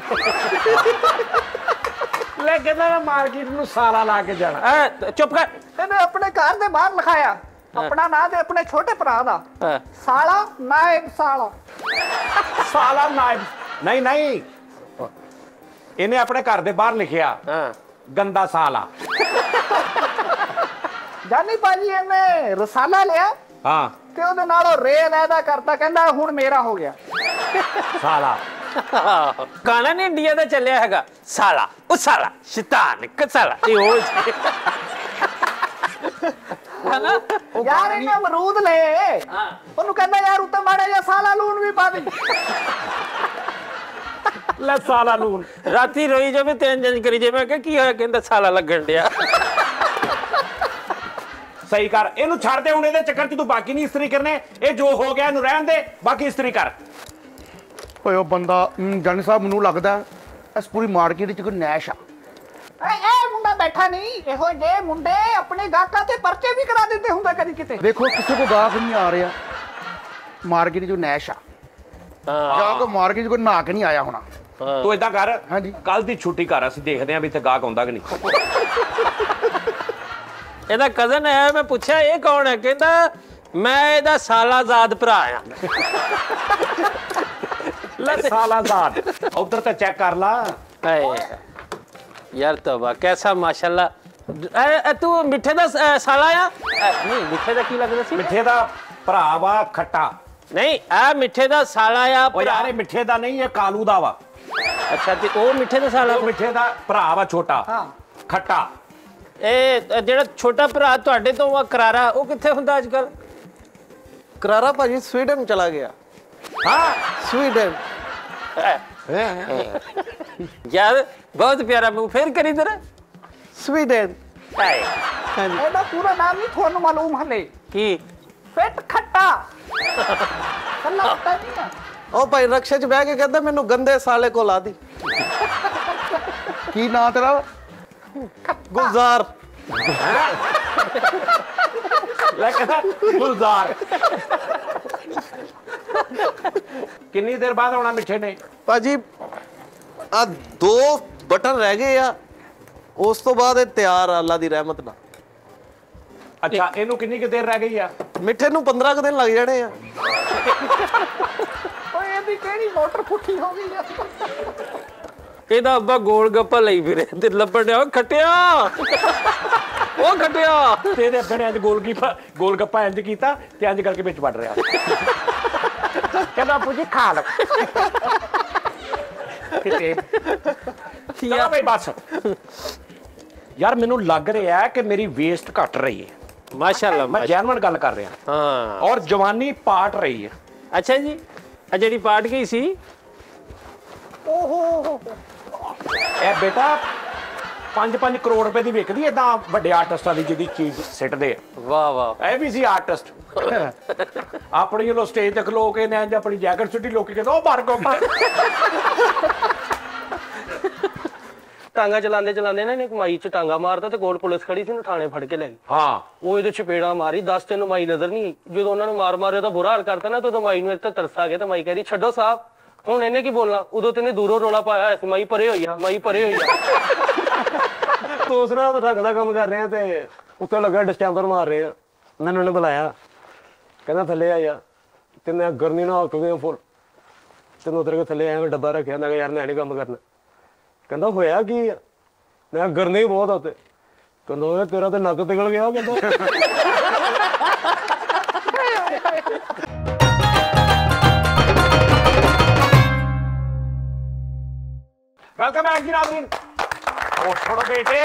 ਲੈ ਕਹਿੰਦਾ ਮੈਂ ਮਾਰਕੀਟ ਨੂੰ ਸਾਲਾ ਲਾ ਕੇ ਜਾਣਾ। ਐ ਚੁੱਪ ਕਰ। ਇਹਨੇ ਆਪਣੇ ਘਰ ਦੇ ਬਾਹਰ ਲਿਖਾਇਆ। ਆਪਣਾ ਨਾਂ ਤੇ ਆਪਣੇ ਛੋਟੇ ਭਰਾ ਦਾ। ਹਾਂ, ਸਾਲਾ ਨਾਇਬ ਸਾਲਾ। ਸਾਲਾ ਨਾਇਬ ਨਹੀਂ ਨਹੀਂ। ਇਹਨੇ ਆਪਣੇ ਘਰ ਦੇ ਬਾਹਰ ਲਿਖਿਆ ਹਾਂ। ਗੰਦਾ ਸਾਲਾ ਜਾਨੀ ਭਾਜੀ ਇਹਨੇ ਰਸਾਲਾ ਲਿਆ ਹਾਂ। ਤੇ ਉਹਦੇ ਨਾਲ ਉਹ ਰੇ ਲੈਦਾ ਕਰਤਾ ਕਹਿੰਦਾ ਹੁਣ ਮੇਰਾ ਹੋ ਗਿਆ। ਸਾਲਾ। ਗਾਣਾ ਨਹੀਂ ਇੰਡੀਆ ਦਾ ਚੱਲਿਆ ਹੈਗਾ। ਸਾਲਾ ਉਹ ਸਾਲਾ ਸ਼ੈਤਾਨ ਕਸਾਲਾ ਇਹ ਜੀ। ਹਨਾ? ਯਾਰ ਇਹਨੇ ਅਮਰੂਦ ਲਏ। ਉਹਨੂੰ ਕਹਿੰਦਾ ਯਾਰ ਉੱਤੇ ਮਾੜਾ ਜਿਹਾ ਸਾਲਾ ਲੂਣ ਵੀ ਪਾ ਦੇ। ਲੈ ਸਾਲਾ ਨੂੰ ਰਾਤੀ ਰੋਈ ਜਾਵੇ ਤੇ ਇੰਜ ਇੰਜ ਕਰੀ ਜਾਵੇ ਮੈਂ ਕਿਹਾ ਕੀ ਹੋਇਆ? ਕਹਿੰਦਾ ਸਾਲਾ ਲੱਗਣ ਡਿਆ। ਸਹੀ ਕਰ। ਇਹਨੂੰ ਛੱਡ ਦੇ ਹੁਣ ਇਹਦੇ ਚੱਕਰ 'ਚ ਤੂੰ ਬਾਕੀ ਨਹੀਂ ਇਸਤਰੀ ਕਰਨੇ। ਇਹ ਜੋ ਹੋ ਗਿਆ ਇਹਨੂੰ ਰਹਿਣ ਦੇ। ਬਾਕੀ ਇਸਤਰੀ ਕਰ। ਓਏ ਉਹ ਬੰਦਾ ਜਾਨੀ ਸਾਹਿਬ ਮੈਨੂੰ ਲੱਗਦਾ ਇਸ ਪੂਰੀ ਮਾਰਕੀਟ 'ਚ ਕੋਈ ਨੈਸ਼ ਆ। ਏ ਇਹ ਮੁੰਡਾ ਬੈਠਾ ਨਹੀਂ। ਇਹੋ ਜੇ ਮੁੰਡੇ ਆਪਣੇ ਗਾਹਕਾਂ ਤੇ ਪਰਚੇ ਵੀ ਕਰਾ ਦਿੰਦੇ ਹੁੰਦੇ ਕਦੀ ਕਿਤੇ। ਦੇਖੋ ਕਿਸੇ ਕੋ ਗਾਹਕ ਨਹੀਂ ਆ ਰਿਹਾ। ਮਾਰਕੀਟ 'ਚ ਕੋਈ ਨੈਸ਼ ਆ। ਜਾਂ ਕੋ ਮਾਰਕੀਟ ਕੋਈ ਨਾਕ ਨਹੀਂ ਆਇਆ ਹੋਣਾ। ਤੂੰ ਇਦਾਂ ਕਰ ਹਾਂਜੀ। ਕੱਲ ਦੀ ਛੁੱਟੀ ਕਰ ਅਸੀਂ ਦੇਖਦੇ ਆਂ ਵੀ ਇੱਥੇ ਗਾਹਕ ਆਉਂਦਾ ਕਿ ਨਹੀਂ। ਇਹਦਾ ਕਜ਼ਨ ਹੈ ਮੈਂ ਪੁੱਛਿਆ ਇਹ ਕੌਣ ਹੈ? ਕਹਿੰਦਾ ਮੈਂ ਇਹਦਾ ਸਾਲਾਜ਼ਾਦ ਭਰਾ ਆ। ਲੈ ਸਾਲਾ ਜ਼ਾਦ ਉਧਰ ਤਾਂ ਚੈੱਕ ਕਰ ਲਾ। ਹਾਏ। ਯਾਰ ਤੋਬਾ ਕੈਸਾ ਮਾਸ਼ਾਅੱਲਾ। ਇਹ ਤੂੰ ਮਿੱਠੇ ਦਾ ਸਾਲਾ ਆ? ਨਹੀਂ ਮਿੱਠੇ ਦਾ ਕੀ ਲੱਗਦਾ ਸੀ? ਮਿੱਠੇ ਦਾ ਭਰਾ ਵਾ ਖੱਟਾ। ਨਹੀਂ ਆ ਮਿੱਠੇ ਦਾ ਸਾਲਾ ਆ ਉਹ ਯਾਰ ਇਹ ਮਿੱਠੇ ਦਾ ਨਹੀਂ ਇਹ ਕਾਲੂ ਦਾ ਵਾ। ਅੱਛਾ ਤੇ ਉਹ ਮਿੱਠੇ ਦਾ ਸਾਲਾ? ਉਹ ਮਿੱਠੇ ਦਾ ਭਰਾ ਵਾ ਛੋਟਾ। ਹਾਂ। ਖੱਟਾ। ਇਹ ਇਹ ਜਿਹੜਾ ਛੋਟਾ ਭਰਾ ਤੁਹਾਡੇ ਤੋਂ ਆ ਕਰਾਰਾ ਉਹ ਕਿੱਥੇ ਹੁੰਦਾ ਅੱਜ ਕੱਲ ਕਰਾਰਾ ਭਾਜੀ ਸਵੀਡਨ ਚਲਾ ਗਿਆ। ਹਾਂ। ਸਵੀਡਨ। ਯਾਰ ਬਹੁਤ ਪਿਆਰਾ ਮੂੰਹ ਫੇਰ ਕਰੀ ਤੇਰਾ। ਸਵੀਡਨ ਹਾਏ। ਇਹਦਾ ਪੂਰਾ ਨਾਮ ਨਹੀਂ ਤੁਹਾਨੂੰ ਮਾਲੂਮ ਹਲੇ। ਕੀ? ਫਿੱਟ ਖੱਟਾ। ਕੱਲਾ ਪਤਾ ਨਹੀਂ ਆ। ਉਹ ਭਾਈ ਰਕਸ਼ੇ 'ਚ ਬਹਿ ਕੇ ਕਹਿੰਦਾ ਮੈਨੂੰ ਗੰਦੇ ਸਾਲੇ ਕੋ ਲਾ ਦੀ। ਕੀ ਨਾਂ ਤੇਰਾ? ਗੁਲਜ਼ਾਰ। ਲੈ ਕਹਿੰਦਾ ਗੁਲਜ਼ਾਰ। ਕਿੰਨੀ ਦੇਰ ਬਾਅਦ ਆਉਣਾ ਮਿੱਠੇ ਨੇ? ਭਾਜੀ ਆ ਦੋ ਬਟਨ ਰਹਿ ਗਏ ਆ। ਉਸ ਤੋਂ ਬਾਅਦ ਇਹ ਤਿਆਰ ਆ ਅੱਲਾ ਦੀ ਰਹਿਮਤ ਨਾਲ। ਅੱਛਾ ਇਹਨੂੰ ਕਿੰਨੀ ਕੁ ਦੇਰ ਰਹਿ ਗਈ ਆ? ਮਿੱਠੇ ਨੂੰ 15 ਕੁ ਦਿਨ ਲੱਗ ਜਾਣੇ ਆ। ਓਏ ਇਹਦੀ ਕਿਹੜੀ ਮੋਟਰ ਪੁੱਠੀ ਹੋ ਗਈ ਆ? ਇਹਦਾ ਅੱਬਾ ਗੋਲ ਗੱਪਾ ਲਈ ਫਿਰੇ ਤੇ ਲੱਭਣ ਡਿਆ ਉਹ ਖਟਿਆ! ਉਹ ਖਟਿਆ! ਤੇ ਇਹਦੇ ਅੱਗੇ ਨੇ ਅੱਜ ਗੋਲ ਕੀਪਾ ਗੋਲ ਗੱਪਾ ਇੰਜ ਕੀਤਾ ਤੇ ਇੰਜ ਕਰਕੇ ਵਿੱਚ ਵੜ ਰਿਹਾ। ਕਹਿੰਦਾ ਪੁੱਜੀ ਖਾ ਲਓ। ਬਈ ਬਸ। ਯਾਰ ਮੈਨੂੰ ਲੱਗ ਰਿਹਾ ਹੈ ਕਿ ਮੇਰੀ ਵੇਸਟ ਘਟ ਰਹੀ ਹੈ। ਮਾਸ਼ਾਅੱਲਾ ਮੈਂ ਜੈਨੂਨ ਗੱਲ ਕਰ ਰਿਹਾ। ਹਾਂ। ਔਰ ਜਵਾਨੀ ਪਾਟ ਰਹੀ ਹੈ। ਅੱਛਾ ਜੀ ਆ ਜਿਹੜੀ ਪਾਟ ਗਈ ਸੀ। ਓਹੋ। ਇਹ ਬੇਟਾ 5-5 ਕਰੋੜ ਰੁਪਏ ਦੀ ਵਿਕਦੀ ਏਦਾਂ ਵੱਡੇ ਆਰਟਿਸਟਾਂ ਦੀ ਜਿਹਦੀ ਚੀਜ਼ ਸਿੱਟਦੇ ਆ। ਵਾਹ ਵਾਹ। ਇਹ ਵੀ ਸੀ ਆਰਟਿਸਟ। ਆਪਣੀ ਜਦੋਂ ਸਟੇਜ ਤੇ ਖਲੋ ਕੇ ਨੇ ਆਪਣੀ ਜੈਕਟ ਸੁੱਟੀ ਲੋਕੀ ਕਹਿੰਦੇ ਉਹ ਮਰ ਗੋ ਟਾਂਗਾ ਚਲਾਉਂਦੇ ਚਲਾਉਂਦੇ ਨਾ ਇਹਨੇ ਕਮਾਈ ਚ ਟਾਂਗਾ ਮਾਰਦਾ ਤੇ ਕੋਲ ਪੁਲਿਸ ਖੜੀ ਸੀ ਨੂੰ ਥਾਣੇ ਫੜ ਕੇ ਲੈ ਗਈ। ਹਾਂ। ਉਹ ਇਹਦੇ ਚਪੇੜਾ ਮਾਰੀ 10 ਤੈਨੂੰ ਮਾਈ ਨਜ਼ਰ ਨਹੀਂ ਜਦੋਂ ਉਹਨਾਂ ਨੂੰ ਮਾਰ ਮਾਰੇ ਉਹਦਾ ਬੁਰਾ ਹਾਲ ਕਰਤਾ ਨਾ ਤਾਂ ਮਾਈ ਨੂੰ ਇੱਥੇ ਤਰਸ ਆ ਗਿਆ ਤੇ ਮਾਈ ਕਹਿੰਦੀ ਛੱਡੋ ਸਾਹਿਬ ਹੁਣ ਇਹਨੇ ਕੀ ਬੋਲਣਾ? ਉਦੋਂ ਤੈਨੇ ਦੂਰੋਂ ਰੋਲਾ ਪਾਇਆ ਹੋਇਆ ਸੀ ਮਾਈ ਪਰੇ ਹੋਈ ਆ ਮਾਈ ਪਰੇ ਹੋਈ ਆ। ਦੂਸਰਾ ਰੰਗ ਦਾ ਕੰਮ ਕਰ ਰਹੇ ਆ ਤੇ ਉੱਤੇ ਲੱਗਾ ਡਿਸਟੈਂਪਰ ਮਾਰ ਰਹੇ ਆ। ਮੈਨੂੰ ਬੁਲਾਇਆ। ਕਹਿੰਦਾ ਥੱਲੇ ਆ ਜਾ। ਤੈਨੇ ਗਰਨੀ ਨਾਲ ਹੱਕ ਗਏ ਫੁੱਲ। ਤੈਨੂੰ ਉਤਰ ਕੇ ਥੱਲੇ ਆਇਆ ਮੈਂ ਡੱਬਾ ਰੱਖਿਆ ਮੈਂ ਕਿਹਾ ਯਾਰ ਮੈਂ ਨਹੀਂ ਕੰਮ ਕਰਨਾ। ਕਹਿੰਦਾ ਹੋਇਆ ਕੀ ਆ? ਮੈਂ ਕਿਹਾ ਬਹੁਤ ਆ ਉੱਤੇ ਕਹਿੰਦਾ ਓਏ ਤੇਰਾ ਤੇ ਨੱਕ ਪਿਘਲ ਗਿਆ ਕਹਿੰਦਾ। ਵੈਲਕਮ ਬੈਕ ਜੀ ਨਾਜ਼ਰੀਨ ਹੋਸ਼ ਛੋੜੋ ਬੇਟੇ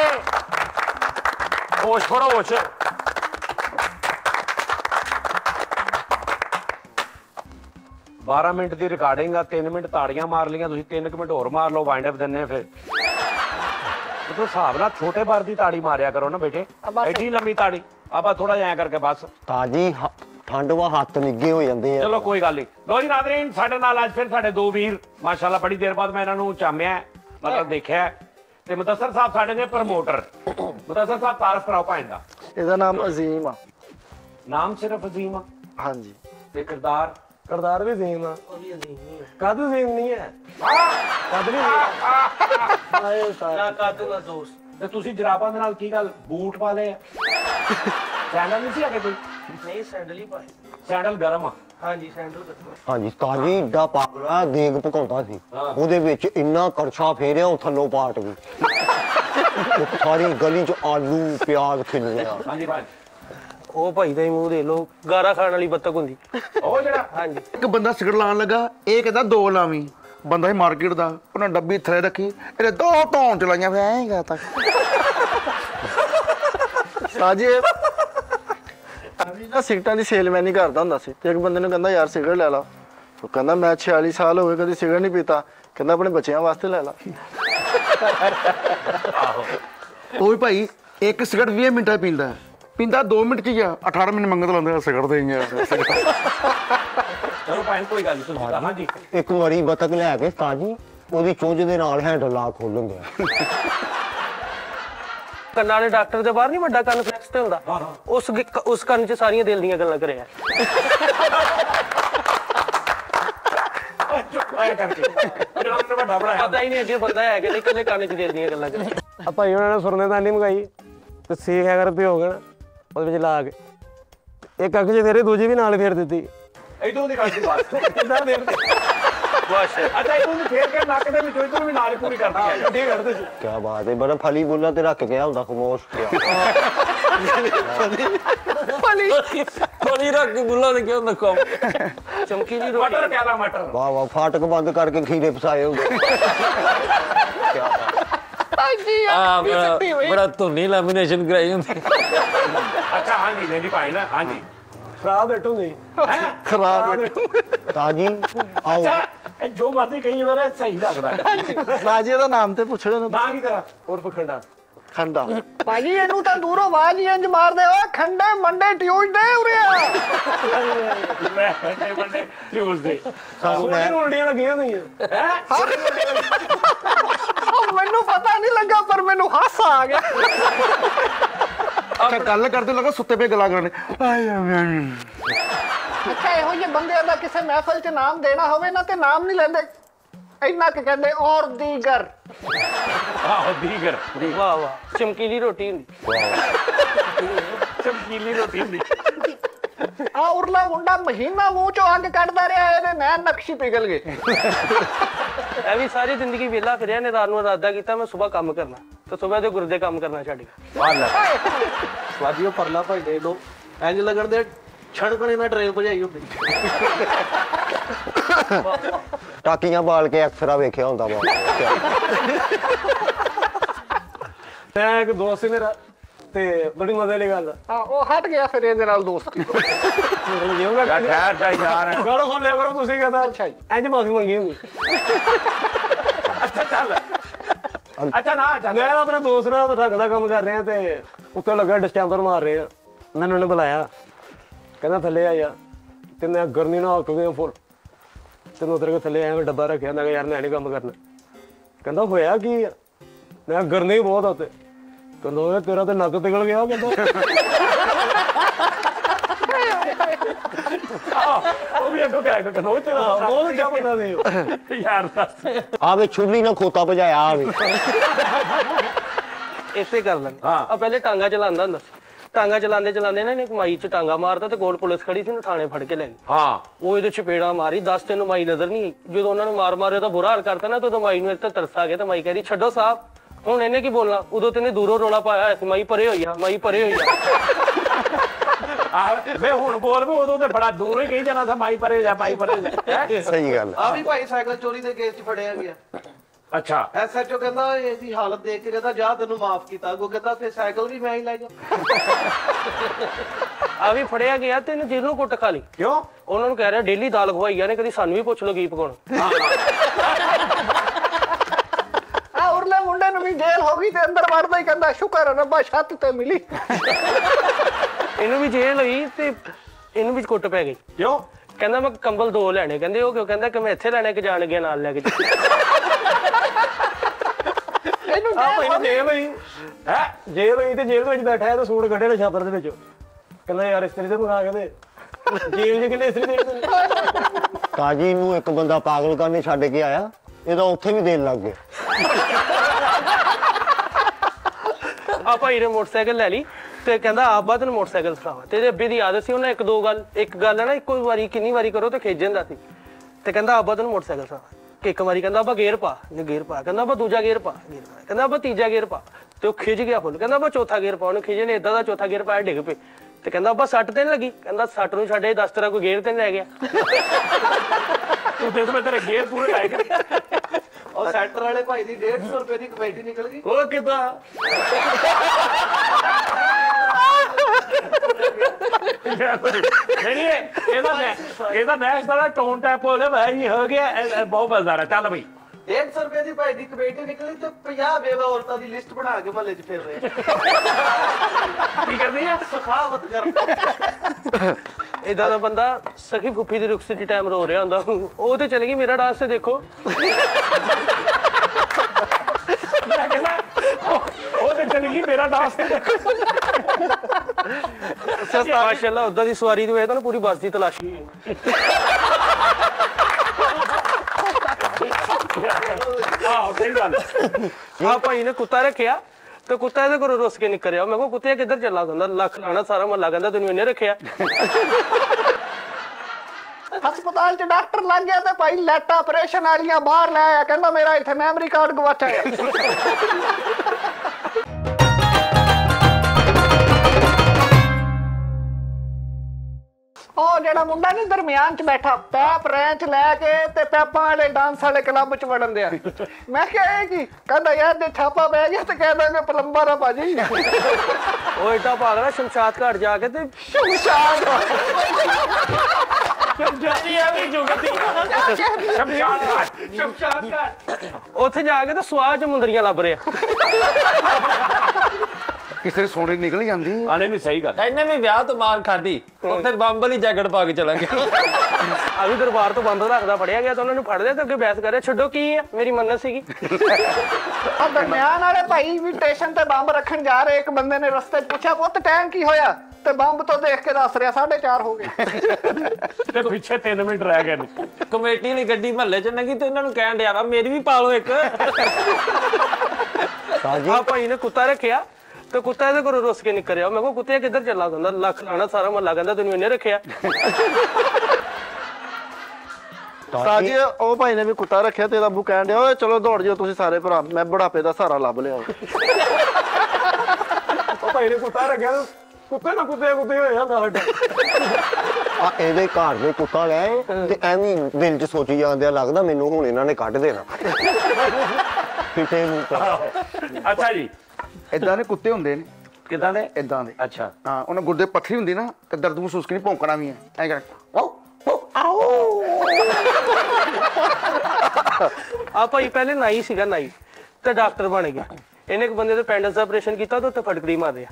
ਹੋਸ਼ ਛੋੜੋ ਹੋਸ਼ ਬਾਰਾਂ ਮਿੰਟ ਦੀ ਰਿਕਾਰਡਿੰਗ ਆ 3 ਮਿੰਟ ਤਾੜੀਆਂ ਮਾਰ ਲੀਆਂ ਤੁਸੀਂ 3 ਮਿੰਟ ਹੋਰ ਮਾਰ ਲਓ ਵਾਈਂਡ ਅਪ ਦਿੰਨੇ ਆ ਫਿਰ ਮਤਲਬ ਹਿਸਾਬ ਨਾਲ ਛੋਟੇ ਬਾਰ ਦੀ ਤਾੜੀ ਮਾਰਿਆ ਕਰੋ ਨਾ ਬੇਟੇ ਐਡੀ ਲੰਮੀ ਤਾੜੀ ਆਪਾਂ ਥੋੜਾ ਜਿਹਾ ਐਂ ਕਰਕੇ ਬਸ ਤਾਜੀ ਹ- ਠੰਡ ਵਾ ਹੱਥ ਨਿੱਗੇ ਹੋ ਜਾਂਦੇ ਆ ਚਲੋ ਕੋਈ ਗੱਲ ਨਹੀਂ ਲੋ ਜੀ ਨਾਜ਼ਰੀਨ ਸਾਡੇ ਨਾਲ ਅੱਜ ਫਿਰ ਸਾਡੇ ਦੋ ਵੀਰ ਮਾਸ਼ਾਅੱਲਾ ਬੜੀ ਦੇਰ ਬਾਅਦ ਮੈਂ ਇਹਨਾਂ ਨੂੰ ਚਾਮਿਆ ਹੈ, ਮਤਲਬ ਦੇਖਿਆ ਹੈ। ਤੇ ਮੁਦੱਸਰ ਸਾਹਿਬ ਸਾਡੇ ਨੇ ਪ੍ਰਮੋਟਰ। ਮੁਦੱਸਰ ਸਾਹਿਬ ਤਾਰਫ ਕਰਾਓ ਭਾਈ ਦਾ। ਇਹਦਾ ਨਾਮ ਅਜ਼ੀਮ ਆ। ਨਾਮ ਸਿਰਫ ਅਜ਼ੀਮ ਆ? ਹਾਂਜੀ। ਤੇ ਕਿਰਦਾਰ? ਕਰਦਾਰ ਵੀ ਅਜ਼ੀਮ ਆ। ਉਹ ਵੀ ਅਜ਼ੀਮ ਨਹੀਂ ਹੈ ਕਦ ਅਜ਼ੀਮ ਨਹੀਂ ਹੈ? ਕਦ ਨਹੀਂ ਆਏ ਸਾਰਾ ਕਾਤੂ ਦਾ ਦੋਸਤ? ਤੇ ਤੁਸੀਂ ਜਰਾਬਾਂ ਦੇ ਨਾਲ ਕੀ ਗੱਲ ਬੂਟ ਪਾ ਲਏ ਆ? ਸੈਂਡਲ ਨਹੀਂ ਸੀ ਹੈਗੇ ਕੋਈ? ਨਹੀਂ ਸੈਂਡਲ ਹੀ ਪਾਏ ਸੈਂਡਲ ਗਰਮ ਆ। ਹਾਂਜੀ ਸੈਂਡਲ ਹਾਂਜੀ ਤਾਜੀ ਡਾ ਪਾਗਲਾ ਦੇਗ ਪਕਾਉਂਦਾ ਸੀ। ਉਹਦੇ ਵਿੱਚ ਇੰਨਾ ਕਰਛਾ ਫੇਰਿਆ ਉਹ ਥੱਲੋਂ ਪਾਟ ਗਈ ਉਹ ਸਾਰੀ ਗਲੀ ਚ ਆਲੂ ਪਿਆਜ਼ ਖਿਲ ਗਿਆ ਹਾਂਜੀ ਭਾਈ ਉਹ ਭਾਈ ਦਾ ਹੀ ਮੂੰਹ ਦੇ ਲੋ ਗਾਰਾ ਖਾਣ ਵਾਲੀ ਬੱਤਕ ਹੁੰਦੀ। ਉਹ ਜਿਹੜਾ ਹਾਂਜੀ। ਇੱਕ ਬੰਦਾ ਸਿਗਰਟ ਲਾਉਣ ਲੱਗਾ ਇਹ ਕਹਿੰਦਾ ਦੋ ਲਾਵੀਂ। ਬੰਦਾ ਹੀ ਮਾਰਕੀਟ ਦਾ ਉਹਨੇ ਡੱਬੀ ਥੱਲੇ ਰੱਖੀ। ਇਹਦੇ ਦੋ ਧੌਣ ਚਲਾਈਆਂ ਫਿਰ ਐਂ ਗਾ ਤੱਕ ਸਾਜੀ ਅਭੀ ਨਾ ਸਿਗਰਟਾਂ ਦੀ ਸੇਲਮੈਨ ਹੀ ਕਰਦਾ ਹੁੰਦਾ ਸੀ। ਤੇ ਇੱਕ ਬੰਦੇ ਨੂੰ ਕਹਿੰਦਾ ਯਾਰ ਸਿਗਰਟ ਲੈ ਲਾ। ਉਹ ਕਹਿੰਦਾ ਮੈਂ 46 ਸਾਲ ਹੋ ਗਏ ਕਦੀ ਸਿਗਰਟ ਨਹੀਂ ਪੀਤਾ। ਕਹਿੰਦਾ ਆਪਣੇ ਬੱਚਿਆਂ ਵਾਸਤੇ ਲੈ ਲਾ। ਉਹ ਵੀ ਭਾਈ ਇੱਕ ਸਿਗਰਟ 20 ਮਿੰਟਾਂ ਪੀਂਦਾ। ਪੀਂਦਾ 2 ਮਿੰਟ 'ਚ ਹੀ ਆ। 18 ਮਿੰਟ ਮੰਗਤ ਲਾਉਂਦਾ ਸਿਗਰਟ ਦੇ ਯਾਰ ਚਲੋ ਭਾਈ ਕੋਈ ਗੱਲ ਨਹੀਂ ਦੱਸੋ। ਹਾਂਜੀ। ਇੱਕ ਮਰੀ ਬਤਕ ਲੈ ਕੇ ਤਾਜੀ ਉਹਦੀ ਚੁੰਝ ਦੇ ਨਾਲ ਹੈਂਡਲ ਲਾ ਖੋਲਣ ਗਿਆ ਕੰਨਾਂ ਵਾਲੇ ਡਾਕਟਰ ਦੇ ਬਾਹਰ ਨਹੀਂ ਵੱਡਾ ਕੰਨ ਫਲੈਕਸ ਤੇ ਹੁੰਦਾ। ਉਸ ਉਸ ਕੰਨ 'ਚ ਸਾਰੀਆਂ ਦਿਲ ਦੀਆਂ ਗੱਲਾਂ ਕਰਿਆ। ਪਤਾ ਹੀ ਨਹੀਂ ਅੱਗੇ ਬੰਦਾ ਹੈ ਕਿ ਨਹੀਂ ਇਕੱਲੇ ਕੰਨ 'ਚ ਦਿਲ ਦੀਆਂ ਗੱਲਾਂ ਕਰਿਆ। ਆ ਭਾਈ ਉਹਨਾਂ ਨੇ ਸੁਰਨੇ ਦਾਨੀ ਮੰਗਾਈ। ਤੇ ਸੇਖ ਅਗਰ ਪਿਓ ਹੋ ਨਾ ਉਹਦੇ ਵਿੱਚ ਲਾ ਕੇ। ਇੱਕ ਅੱਖ 'ਚ ਫੇਰੇ ਦੂਜੀ ਵੀ ਨਾਲ ਫੇਰ ਦਿੱਤੀ। ਇਦੋਂ ਦੀ ਗੱਲ ਦੀ ਬਾਤ। ਕਿੰਨਾ ਦੇਰ ਤੇ ਬਸ ਅੱਛਾ ਇਦੋਂ ਦੀ ਫੇਰ ਕੇ ਨੱਕ ਦੇ ਵਿੱਚੋਂ ਇਦੋਂ ਵੀ ਨਾਲ ਹੀ ਪੂਰੀ ਕਰਦੀ ਹੈ। ਠੀਕ ਕਰਦੇ ਸੀ। ਕੀ ਬਾਤ ਹੈ ਬੜਾ ਫਲੀ ਬੁੱਲਾ ਤੇ ਰੱਖ ਗਿਆ ਹੁੰਦਾ ਖਮੋਸ਼ ਪਿਆ ਕੋਲੀ ਰੱਖ ਕੇ ਬੁੱਲਾ ਨੇ ਕਿਉਂ ਨਕੋ? ਚਮਕੀ ਦੀ ਰੋਟੀ। ਮਟਰ ਕਿਆ ਮਟਰ। ਵਾਹ ਵਾਹ ਫਾਟਕ ਬੰਦ ਕਰਕੇ ਖੀਰੇ ਫਸਾਏ ਹੁੰਦੇ ਕੀ ਬਾਤ। ਆ ਬੜਾ ਬੜਾ ਧੁਨੀ ਲੈਮੀਨੇਸ਼ਨ ਕਰਾਈ ਹੁੰਦੀ। ਅੱਛਾ ਹਾਂਜੀ ਨਹੀਂ ਭਾਈ ਨਾ ਹਾਂਜੀ। ਖਰਾਬ ਬੈਠੂਗੀ। ਖਰਾਬ ਤਾਜੀ ਆਓ। ਅੱਛਾ ਇਹ ਜੋ ਮਰਜ਼ੀ ਕਹੀ ਵਾਰ ਸਹੀ ਲੱਗਦਾ। ਰਾਜੇ ਦਾ ਨਾਮ ਤੇ ਪੁੱਛ ਰਹੇ ਨੇ ਕੀ ਕਰਾਂ? ਉਰਫ ਖੰਡਾ? ਖੰਡਾ। ਭਾਜੀ ਇਹਨੂੰ ਤਾਂ ਦੂਰੋਂ ਆਵਾਜ਼ ਹੀ ਇੰਜ ਮਾਰਦੇ। ਓਏ ਖੰਡੇ ਮੰਡੇ ਟਿਊਜ਼ਡੇ ਉਰੇ ਆ। ਮੈਂ ਬੰਦੇ ਬੰਦੇ ਟਿਊਜ਼ਡੇ। ਸਾਨੂੰ ਮੈਂ ਉਲਟੀਆਂ ਲੱਗੀਆਂ ਹੋਈਆਂ। ਉਹ ਮੈਨੂੰ ਪਤਾ ਨਹੀਂ ਲੱਗਾ ਪਰ ਮੈਨੂੰ ਹਾਸਾ ਆ ਗਿਆ। ਅੱਛਾ ਗੱਲ ਕਰਦੇ ਲੱਗਾ ਸੁੱਤੇ ਪਏ ਗੱਲਾਂ ਕਰਨੇ। ਆਏ ਆਏ। ਅੱਛਾ ਇਹੋ ਜਿਹੇ ਬੰਦਿਆਂ ਦਾ ਕਿਸੇ ਮਹਿਫਲ 'ਚ ਨਾਮ ਦੇਣਾ ਹੋਵੇ ਨਾ ਤੇ ਨਾਮ ਨਹੀਂ ਲੈਂਦੇ। ਇੰਨਾ ਕਿ ਕਹਿੰਦੇ ਔਰ ਦੀਗਰ। ਆਹੋ ਦੀਗਰ। ਵਾਹ ਵਾਹ। ਚਮਕੀਲੀ ਰੋਟੀ ਹੁੰਦੀ। ਚਮਕੀਲੀ ਰੋਟੀ ਹੁੰਦੀ। ਆ ਉਰਲਾ ਮੁੰਡਾ ਮਹੀਨਾ ਮੂੰਹ 'ਚੋਂ ਅੱਗ ਕੱਢਦਾ ਰਿਹਾ ਇਹਦੇ ਨੈਣ ਨਕਸ਼ੀ ਪਿਘਲ ਗਏ। ਇਹ ਵੀ ਸਾਰੀ ਜ਼ਿੰਦਗੀ ਵਿਹਲਾ ਫਿਰਿਆ ਨੇ ਰਾਤ ਨੂੰ ਇਰਾਦਾ ਕੀਤਾ ਮੈਂ ਸਵੇਰ ਕੰਮ ਕਰਨਾ। ਤੇ ਸਵੇਰ ਦੇ ਗੁਰਦੇ ਕੰਮ ਕਰਨਾ ਛੱਡ ਗਿਆ ਸਵਾਦੀਓ ਪਰਲਾ ਭਾਈ ਦੇ ਦੋ ਇੰਜ ਲੱਗਣ ਦੇ ਛੜਕਣੇ ਨਾਲ ਟ੍ਰੇਨ ਭਜਾਈ ਹੁੰਦੀ। ਟਾਕੀਆਂ ਬਾਲ ਕੇ ਐਕਸਰਾ ਵੇਖਿਆ ਹੁੰਦਾ ਵਾ। ਮੈਂ ਇੱਕ ਦੋਸਤ ਸੀ ਮੇਰਾ ਤੇ ਬੜੀ ਮਜ਼ੇ ਵਾਲੀ ਗੱਲ। ਆ ਹਾਂ ਉਹ ਹਟ ਗਿਆ ਫਿਰ ਇਹਦੇ ਨਾਲ ਦੋਸਤੀ ਜਿਉਂਗਾ ਯਾਰ ਠਹਿਰ ਜਾ ਯਾਰ। ਗਾਲੋ ਸੁਣ ਲਿਆ ਕਰੋ ਤੁਸੀਂ ਕਹਿੰਦਾ ਅੱਛਾ ਇੰਜ ਮਾਫੀ ਮੰਗੀ ਹੁੰਦੀ। ਅੱਛਾ ਚੱਲ। ਅੱਛਾ ਨਾ ਅੱਛਾ। ਮੈਂ ਆਪਣੇ ਦੋਸਤ ਨਾਲ ਦਾ ਕੰਮ ਕਰ ਰਿਹਾ ਤੇ ਉੱਤੇ ਲੱਗਾ ਡਿਸਟੈਂਪਰ ਮਾਰ ਰਹੇ। ਆ ਮੈਨੂੰ ਉਹਨੇ ਬੁਲਾਇਆ। ਕਹਿੰਦਾ ਥੱਲੇ ਆ ਜਾ। ਤੇ ਮੈਂ ਗਰਮੀ ਨਾਲ ਹੱਕ ਗਿਆ ਫੁੱਲ। ਤੇ ਮੈਂ ਕੇ ਥੱਲੇ ਆਇਆ ਮੈਂ ਡੱਬਾ ਰੱਖਿਆ ਮੈਂ ਕਿਹਾ ਯਾਰ ਮੈਂ ਨਹੀਂ ਕੰਮ ਕਰਨਾ। ਕਹਿੰਦਾ ਹੋਇਆ ਕੀ ਆ? ਮੈਂ ਗਰਮੀ ਬਹੁਤ ਆ ਉੱਤੇ ਕਹਿੰਦਾ ਓਏ ਤੇਰਾ ਤੇ ਨੱਕ ਪਿਘਲ ਗਿਆ ਕਹਿੰਦਾ। ਉਹ ਵੀ ਅੱਗੋਂ ਕਿਹਾ ਕਿ ਉਹ ਤੇਰਾ ਬਹੁਤ ਜਬਰਦਾ ਸੀ ਉਹ। ਯਾਰ ਦੱਸ। ਆਵੇ ਛੁਰੀ ਨਾਲ ਖੋਤਾ ਭਜਾਇਆ ਆਵੇ ਇਸੇ ਕਰ ਲੈਂਦੇ। ਹਾਂ। ਆ ਪਹਿਲੇ ਟਾਂਗਾ ਚਲਾਉਂਦਾ ਹੁੰਦਾ ਸੀ। ਟਾਂਗਾ ਚਲਾਉਂਦੇ ਚਲਾਉਂਦੇ ਨਾ ਇਹਨੇ ਕਮਾਈ 'ਚ ਟਾਂਗਾ ਮਾਰਦਾ ਤੇ ਕੋਲ ਪੁਲਿਸ ਖੜੀ ਸੀ ਨੂੰ ਥਾਣੇ ਫੜ ਕੇ ਲੈ ਗਈ। ਹਾਂ। ਉਹ ਇਹਦੇ ਚਪੇੜਾ ਮਾਰੀ 10 ਤੈਨੂੰ ਮਾਈ ਨਜ਼ਰ ਨਹੀਂ ਆਈ। ਜਦੋਂ ਉਹਨਾਂ ਨੂੰ ਮਾਰ ਮਾਰਿਆ ਤਾਂ ਬੁਰਾ ਹਾਲ ਕਰਤਾ ਨਾ ਤਾਂ ਮਾਈ ਨੂੰ ਇੱਥੇ ਤਰਸ ਆ ਗਿਆ ਤਾਂ ਮਾਈ ਕਹਿੰਦੀ ਛੱਡੋ ਸਾਹਿਬ ਹੁਣ ਇਹਨੇ ਕੀ ਬੋਲਣਾ? ਉਦੋਂ ਤੈਨੇ ਦੂਰੋਂ ਰੋਲਾ ਪਾਇਆ ਹੋਇਆ ਸੀ ਮਾਈ ਪਰੇ ਹੋਈ ਆ ਮਾਈ ਪਰੇ ਹੋਈ ਆ। ਆ ਵੇ ਹੁਣ ਬੋਲ ਵੀ ਉਦੋਂ ਤੇ ਬੜਾ ਦੂਰ ਹੀ ਕਹੀ ਜਾਣਾ ਸੀ ਮਾਈ ਪਰੇ ਜਾ ਮਾਈ ਪਰੇ ਜਾ। ਹੈਂ? ਸਹੀ ਗੱਲ ਆ। ਵੀ ਭਾਈ ਸਾਈਕਲ ਚੋਰੀ ਦੇ ਕੇਸ 'ਚ ਫੜਿਆ ਗਿਆ। ਅੱਛਾ। ਐਸਐਚਓ ਕਹਿੰਦਾ ਇਹਦੀ ਹਾਲਤ ਦੇਖ ਕੇ ਕਹਿੰਦਾ ਜਾ ਤੈਨੂੰ ਮਾਫ ਕੀਤਾ। ਅੱਗੋਂ ਕਹਿੰਦਾ ਫੇ ਸਾਈਕਲ ਵੀ ਮੈਂ ਹੀ ਲੈ ਜਾ ਆ ਵੀ ਫੜਿਆ ਗਿਆ ਤੇ ਇਹਨੇ ਜੇਲ੍ਹ ਨੂੰ ਕੁੱਟ ਖਾ ਲਈ। ਕਿਉਂ? ਉਹਨਾਂ ਨੂੰ ਕਹਿ ਰਿਹਾ ਡੇਲੀ ਦਾਲ ਖਵਾਈ ਆ ਨੇ ਕਦੀ ਸਾਨੂੰ ਵੀ ਪੁੱਛ ਲਓ ਕੀ ਪਕਾਉਣਾ। ਆ ਉਰਲੇ ਮੁੰਡੇ ਨੂੰ ਵੀ ਜੇਲ੍ਹ ਹੋ ਗਈ ਤੇ ਅੰਦਰ ਵੜਦਾ ਹੀ ਕਹਿੰਦਾ ਸ਼ੁਕਰ ਹੈ ਰੱਬਾ ਛੱਤ ਤੇ ਮਿਲੀ। ਇਹਨੂੰ ਵੀ ਜੇਲ੍ਹ ਹੋਈ ਤੇ ਇਹਨੂੰ ਵੀ ਕੁੱਟ ਪੈ ਗਈ। ਕਿਉਂ? ਕਹਿੰਦਾ ਮੈਂ ਕੰਬਲ ਦੋ ਲੈਣੇ। ਕਹਿੰਦੇ ਉਹ ਕਿਉਂ? ਕਹਿੰਦਾ ਕਿ ਮੈਂ ਇੱਥੇ ਲੈਣੇ ਕਿ ਜਾਣ ਗਿਆ ਨਾਲ ਲੈ ਕੇ ਜਾ। ਇਹਨੂੰ ਆ ਭਾਈ ਜੇਲ੍ਹ ਹੋਈ ਹੈ? ਜੇਲ੍ਹ ਹੋਈ ਤੇ ਜੇਲ੍ਹ ਵਿੱਚ ਬੈਠਾ ਹੈ ਤੇ ਸੂਟ ਕੱਢੇ ਨੇ ਛਾਪਰ ਦੇ ਵਿੱਚੋਂ। ਕਹਿੰਦਾ ਯਾਰ ਇਸਤਰੀ ਤੇ ਮੰਗਾ ਕੇ ਦੇ ਜੇਲ੍ਹ 'ਚ ਕਿੰਨੇ ਇਸਤਰੀ ਦੇ? ਤਾਜੀ ਨੂੰ ਇੱਕ ਬੰਦਾ ਪਾਗਲ ਕਰਨੇ ਛੱਡ ਕੇ ਆਇਆ। ਇਹਦਾ ਉੱਥੇ ਵੀ ਦੇਣ ਲੱਗ ਗਿਆ। ਆ ਭਾਈ ਨੇ ਮੋਟਰਸਾਈਕਲ ਲੈ ਲਈ ਤੇ ਕਹਿੰਦਾ ਆਬਾ ਤੈਨੂੰ ਮੋਟਰਸਾਈਕਲ ਸਿਖਾਵਾ। ਤੇ ਇਹਦੇ ਅੱਬੇ ਦੀ ਆਦਤ ਸੀ ਉਹਨਾਂ ਇੱਕ ਦੋ ਗੱਲ ਇੱਕ ਗੱਲ ਹੈ ਨਾ ਇੱਕੋ ਵਾਰੀ ਕਿੰਨੀ ਵਾਰੀ ਕਰੋ ਤੇ ਖਿੱਚ ਜਾਂਦਾ ਸੀ। ਤੇ ਕਹਿੰਦਾ ਆਬਾ ਤੈਨੂੰ ਮੋਟਰਸਾਈਕਲ ਸਿਖਾਵਾ। ਇੱਕ ਵਾਰੀ ਕਹਿੰਦਾ ਆਬਾ ਗੇਅਰ ਪਾ ਨੇ ਗੇਅਰ ਪਾ ਕਹਿੰਦਾ ਆਬਾ ਦੂਜਾ ਗੇਅਰ ਪਾ ਗੇਅਰ ਪਾ ਕਹਿੰਦਾ ਆਬਾ ਤੀਜਾ ਗੇਅਰ ਪਾ ਤੇ ਉਹ ਖਿੱਚ ਗਿਆ ਫੁੱਲ ਕਹਿੰਦਾ ਆਬਾ ਚੌਥਾ ਗੇਅਰ ਪਾ ਉਹਨੇ ਖਿੱਚੇ ਨੇ ਇਦਾਂ ਦਾ ਚੌਥਾ ਗੇਅਰ ਪਾਇਆ ਡਿੱਗ ਪਏ ਤੇ ਕਹਿੰਦਾ ਆਬਾ ਸੱਟ ਤੇ ਨੀ ਲੱਗੀ ਕਹਿੰਦਾ ਸੱਟ ਨੂੰ ਛੱਡੇ 10 ਤਰ੍ਹਾਂ ਕੋਈ ਗੇਅਰ ਤੇ ਨੀ ਲੈ ਗਿਆ। ਤੂੰ ਦੇ ਮੈਂ ਤੇਰੇ ਗੇਅਰ ਪੂਰੇ ਕਰ ਉਹ ਸੈਂਟਰ ਵਾਲੇ ਭਾਈ ਦੀ 150 ਰੁਪਏ ਦੀ ਕਮੇਟੀ ਨਿਕਲ ਗਈ। ਉਹ ਕਿਦਾਂ? ਨਹੀਂ ਇਹਦਾ ਇਹਦਾ ਨੈਕਸਟ ਦਾ ਟੋਨ ਟੈਪ ਹੋ ਗਿਆ ਭਾਈ ਹੋ ਗਿਆ ਬਹੁਤ ਰਿਹਾ। ਚੱਲ ਬਈ। 150 ਰੁਪਏ ਦੀ ਭਾਈ ਦੀ ਕਮੇਟੀ ਨਿਕਲੀ ਤੇ 50 ਬੇਵਾ ਔਰਤਾਂ ਦੀ ਲਿਸਟ ਬਣਾ ਕੇ ਮਹੱਲੇ 'ਚ ਫਿਰ ਰਹੇ ਕੀ ਕਰਦੀ ਆ? ਸਖਾਵਤ ਕਰ। ਇਦਾਂ ਦਾ ਬੰਦਾ ਸਖੀ ਫੁੱਫੀ ਦੀ ਰੁਖਸਤੀ ਟਾਈਮ ਰੋ ਰਿਹਾ ਹੁੰਦਾ। ਉਹ ਤੇ ਚਲ ਗਈ ਮੇਰਾ ਡਾਂਸ ਤੇ ਦੇਖੋ ਮੈਂ ਕਹਿੰਦਾ ਉਹ- ਉਹ ਤੇ ਚਲੀ ਗਈ ਮੇਰਾ ਡਾਂਸ ਤੇ ਦੇਖੋ ਮਾਸ਼ਾਅੱਲਾ ਉਦਾਂ ਦੀ ਸਵਾਰੀ ਦੀ ਵੇਖ ਤਾਂ ਪੂਰੀ ਬੱਸ ਦੀ ਤਲਾਸ਼ੀ ਆਹ ਸਹੀ ਗੱਲ। ਆ ਭਾਈ ਨੇ ਕੁੱਤਾ ਰੱਖਿਆ ਤੇ ਕੁੱਤਾ ਇਹਦੇ ਕੋਲੋਂ ਰੁੱਸ ਕੇ ਨਿਕਲ ਰਿਹਾ ਮੈਂ ਕਿਹਾ ਕੁੱਤੇ ਕਿੱਧਰ ਚੱਲਾ ਕਹਿੰਦਾ ਲੱਖ ਲਾਣਾ ਸਾਰਾ ਮਹੱਲਾ ਕਹਿੰਦਾ ਤੈਨੂੰ ਇਹਨੇ ਰੱਖਿਆ। ਹਸਪਤਾਲ 'ਚ ਡਾਕਟਰ ਲੱਗ ਗਿਆ ਤੇ ਭਾਈ ਲੈਟ ਆਪਰੇਸ਼ਨ ਵਾਲੀਆਂ ਬਾਹਰ ਲੈ ਆਇਆ। ਕਹਿੰਦਾ ਮੇਰਾ ਇੱਥੇ ਮੈਮਰੀ ਕਾਰਡ ਗਵਾਚਾ ਹੈ। ਉਹ ਜਿਹੜਾ ਮੁੰਡਾ ਨਹੀਂ ਦਰਮਿਆਨ 'ਚ ਬੈਠਾ ਪੈਪ ਰੈਂਚ ਲੈ ਕੇ ਤੇ ਪੈਪਾਂ ਵਾਲੇ ਡਾਂਸ ਵਾਲੇ ਕਲੱਬ 'ਚ ਵੜਨ ਦਿਆ। ਮੈਂ ਕਿਹਾ ਇਹ ਕੀ? ਕਹਿੰਦਾ ਯਾਰ ਦੇ ਛਾਪਾ ਪੈ ਗਿਆ ਤੇ ਕਹਿ ਦਾਂਗੇ ਪਲੰਬਰ ਆ ਭਾਜੀ। ਉਹ ਏਡਾ ਪਾਗਲਾ ਸ਼ਮਸ਼ਾਦ ਘਾਟ ਜਾ ਕੇ ਤੇ ਸ਼ਮਸ਼ਾਨ ਜੱਜੀ ਆ ਵੀ ਜੁਗਤੀ। ਸ਼ਮਸ਼ਾਨ ਘਾਟ ਸ਼ਮਸ਼ਾਨ ਘਾਟ। ਉੱਥੇ ਜਾ ਕੇ ਤੇ ਸਵਾਹ ਚ ਮੁੰਦਰੀਆਂ ਲੱਭ ਰਿਹਾ। ਕਿਸੇ ਸੋਨੇ ਨਿਕਲ ਜਾਂਦੀ ਆਨੇ ਨਹੀਂ ਸਹੀ ਗੱਲ ਇਹਨੇ ਵੀ ਵਿਆਹ ਤੋਂ ਮਾਰ ਖਾਦੀ ਉੱਥੇ ਬੰਬ ਵਾਲੀ ਜੈਕਟ ਪਾ ਕੇ ਚਲਾ ਗਿਆ। ਆ ਵੀ ਦਰਬਾਰ ਤੋਂ ਬੰਦ ਰੱਖਦਾ ਫੜਿਆ ਗਿਆ ਤਾਂ ਉਹਨਾਂ ਨੂੰ ਫੜ ਲਿਆ ਤੇ ਅੱਗੇ ਬਹਿਸ ਕਰਿਆ ਛੱਡੋ ਕੀ ਹੈ? ਮੇਰੀ ਮੰਨਤ ਸੀਗੀ। ਆ ਦਰਮਿਆਨ ਵਾਲੇ ਭਾਈ ਵੀ ਸਟੇਸ਼ਨ ਤੇ ਬੰਬ ਰੱਖਣ ਜਾ ਰਹੇ ਇੱਕ ਬੰਦੇ ਨੇ ਰਸਤੇ 'ਚ ਪੁੱਛਿਆ ਪੁੱਤ ਟਾਈਮ ਕੀ ਹੋਇਆ? ਤੇ ਬੰਬ ਤੋਂ ਦੇਖ ਕੇ ਦੱਸ ਰਿਹਾ 4:30 ਹੋ ਗਏ। ਤੇ ਪਿੱਛੇ 3 ਮਿੰਟ ਰਹਿ ਗਏ ਨੇ। ਕਮੇਟੀ ਵਾਲੀ ਗੱਡੀ ਮਹੱਲੇ ਚ ਲੰਗੀ ਤੇ ਉਹਨਾਂ ਨੂੰ ਕਹਿਣ ਡਿਆ ਵਾ ਮੇਰੀ ਵੀ ਪਾ ਲਓ ਇੱਕ ਆ ਭਾਈ ਨੇ ਕੁੱਤਾ ਰੱਖਿਆ। ਤੇ ਕੁੱਤਾ ਇਹਦੇ ਕੋਲੋਂ ਰੁੱਸ ਕੇ ਨਿਕਲ ਰਿਹਾ ਮੈਂ ਕਿਹਾ ਕੁੱਤੇ ਕਿੱਧਰ ਚੱਲਾ ਕਹਿੰਦਾ ਲੱਖ ਲਾਣਾ ਸਾਰਾ ਮਹੱਲਾ ਕਹਿੰਦਾ ਤੈਨੂੰ ਇਹਨੇ ਰੱਖਿਆ। ਤਾਜੀ ਉਹ ਭਾਈ ਨੇ ਵੀ ਕੁੱਤਾ ਰੱਖਿਆ ਤੇ ਅੱਬੂ ਕਹਿਣ ਡਿਆ ਓਏ ਚਲੋ ਦੌੜ ਜਿਓ ਤੁਸੀਂ ਸਾਰੇ ਭਰਾ ਮੈਂ ਬੁਢਾਪੇ ਦਾ ਸਹਾਰਾ ਲੱਭ ਲਿਆ। ਉਹ ਭਾਈ ਨੇ ਕੁੱਤਾ ਰੱਖਿਆ ਕੁੱਤੇ ਨਾ ਕੁੱਤੇ ਕੁੱਤੇ ਹੋਏ ਜਾਂਦਾ ਸਾਡਾ ਆ ਇਹਦੇ ਘਰ ਦੇ ਕੁੱਤਾ ਲੈ ਤੇ ਐਵੇਂ ਦਿਲ 'ਚ ਸੋਚੀ ਜਾਂਦੇ ਆ ਲੱਗਦਾ ਮੈਨੂੰ ਹੁਣ ਇਹਨਾਂ ਨੇ ਕੱਢ ਦੇਣਾ। ਫਿੱਟੇ ਅੱਛਾ ਜੀ। ਇਦਾਂ ਦੇ ਕੁੱਤੇ ਹੁੰਦੇ ਨੇ। ਕਿਦਾਂ ਦੇ? ਇਦਾਂ ਦੇ। ਅੱਛਾ। ਹਾਂ ਉਹਨਾਂ ਗੁਰਦੇ ਪੱਥਰੀ ਹੁੰਦੀ ਨਾ ਤੇ ਦਰਦ ਮਹਿਸੂਸ ਕਰੀ ਭੌਂਕਣਾ ਵੀ ਹੈ। ਐਂ ਕਰ ਆ ਭਾਈ ਪਹਿਲੇ ਨਾਈ ਸੀਗਾ ਨਾਈ। ਤੇ ਡਾਕਟਰ ਬਣ ਗਿਆ। ਇਹਨੇ ਇੱਕ ਬੰਦੇ ਦੇ ਪੈਂਡਸ ਦਾ ਆਪਰੇਸ਼ਨ ਕੀਤਾ ਤੇ ਉੱਤੇ ਫਟਕੜੀ ਮਾਰ ਦਿਆ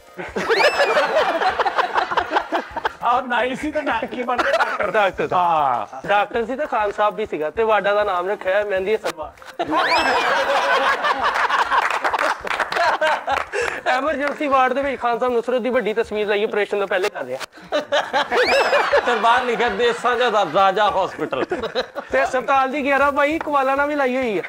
ਆਹ ਨਾਈ ਸੀ ਤਾਂ ਨਾ ਕੀ ਬਣਦੇ? ਡਾਕਟਰ। ਡਾਕਟਰ ਹਾਂ। ਡਾਕਟਰ ਸੀ ਤੇ ਖਾਨ ਸਾਹਿਬ ਵੀ ਸੀਗਾ ਤੇ ਵਾਡਾ ਦਾ ਨਾਮ ਰੱਖਿਆ ਮਹਿੰਦੀ ਸਰਵਾਰ ਐਮਰਜੈਂਸੀ ਵਾਰਡ ਦੇ ਵਿੱਚ ਖਾਨ ਸਾਹਿਬ ਨੁਸਰਤ ਦੀ ਵੱਡੀ ਤਸਵੀਰ ਲਈ ਆਪਰੇਸ਼ਨ ਤੋਂ ਪਹਿਲੇ ਕਰ ਰਿਹਾ। ਬਾਹਰ ਲਿਖਿਆ ਦੇਸਾਂ ਦਾ ਰਾਜਾ ਹਸਪੀਟਲ ਤੇ ਹਸਪਤਾਲ ਦੀ 11 ਭਾਈ ਕਵਾਲਾ ਨਾਲ ਵੀ ਲਾਈ ਹੋਈ ਹੈ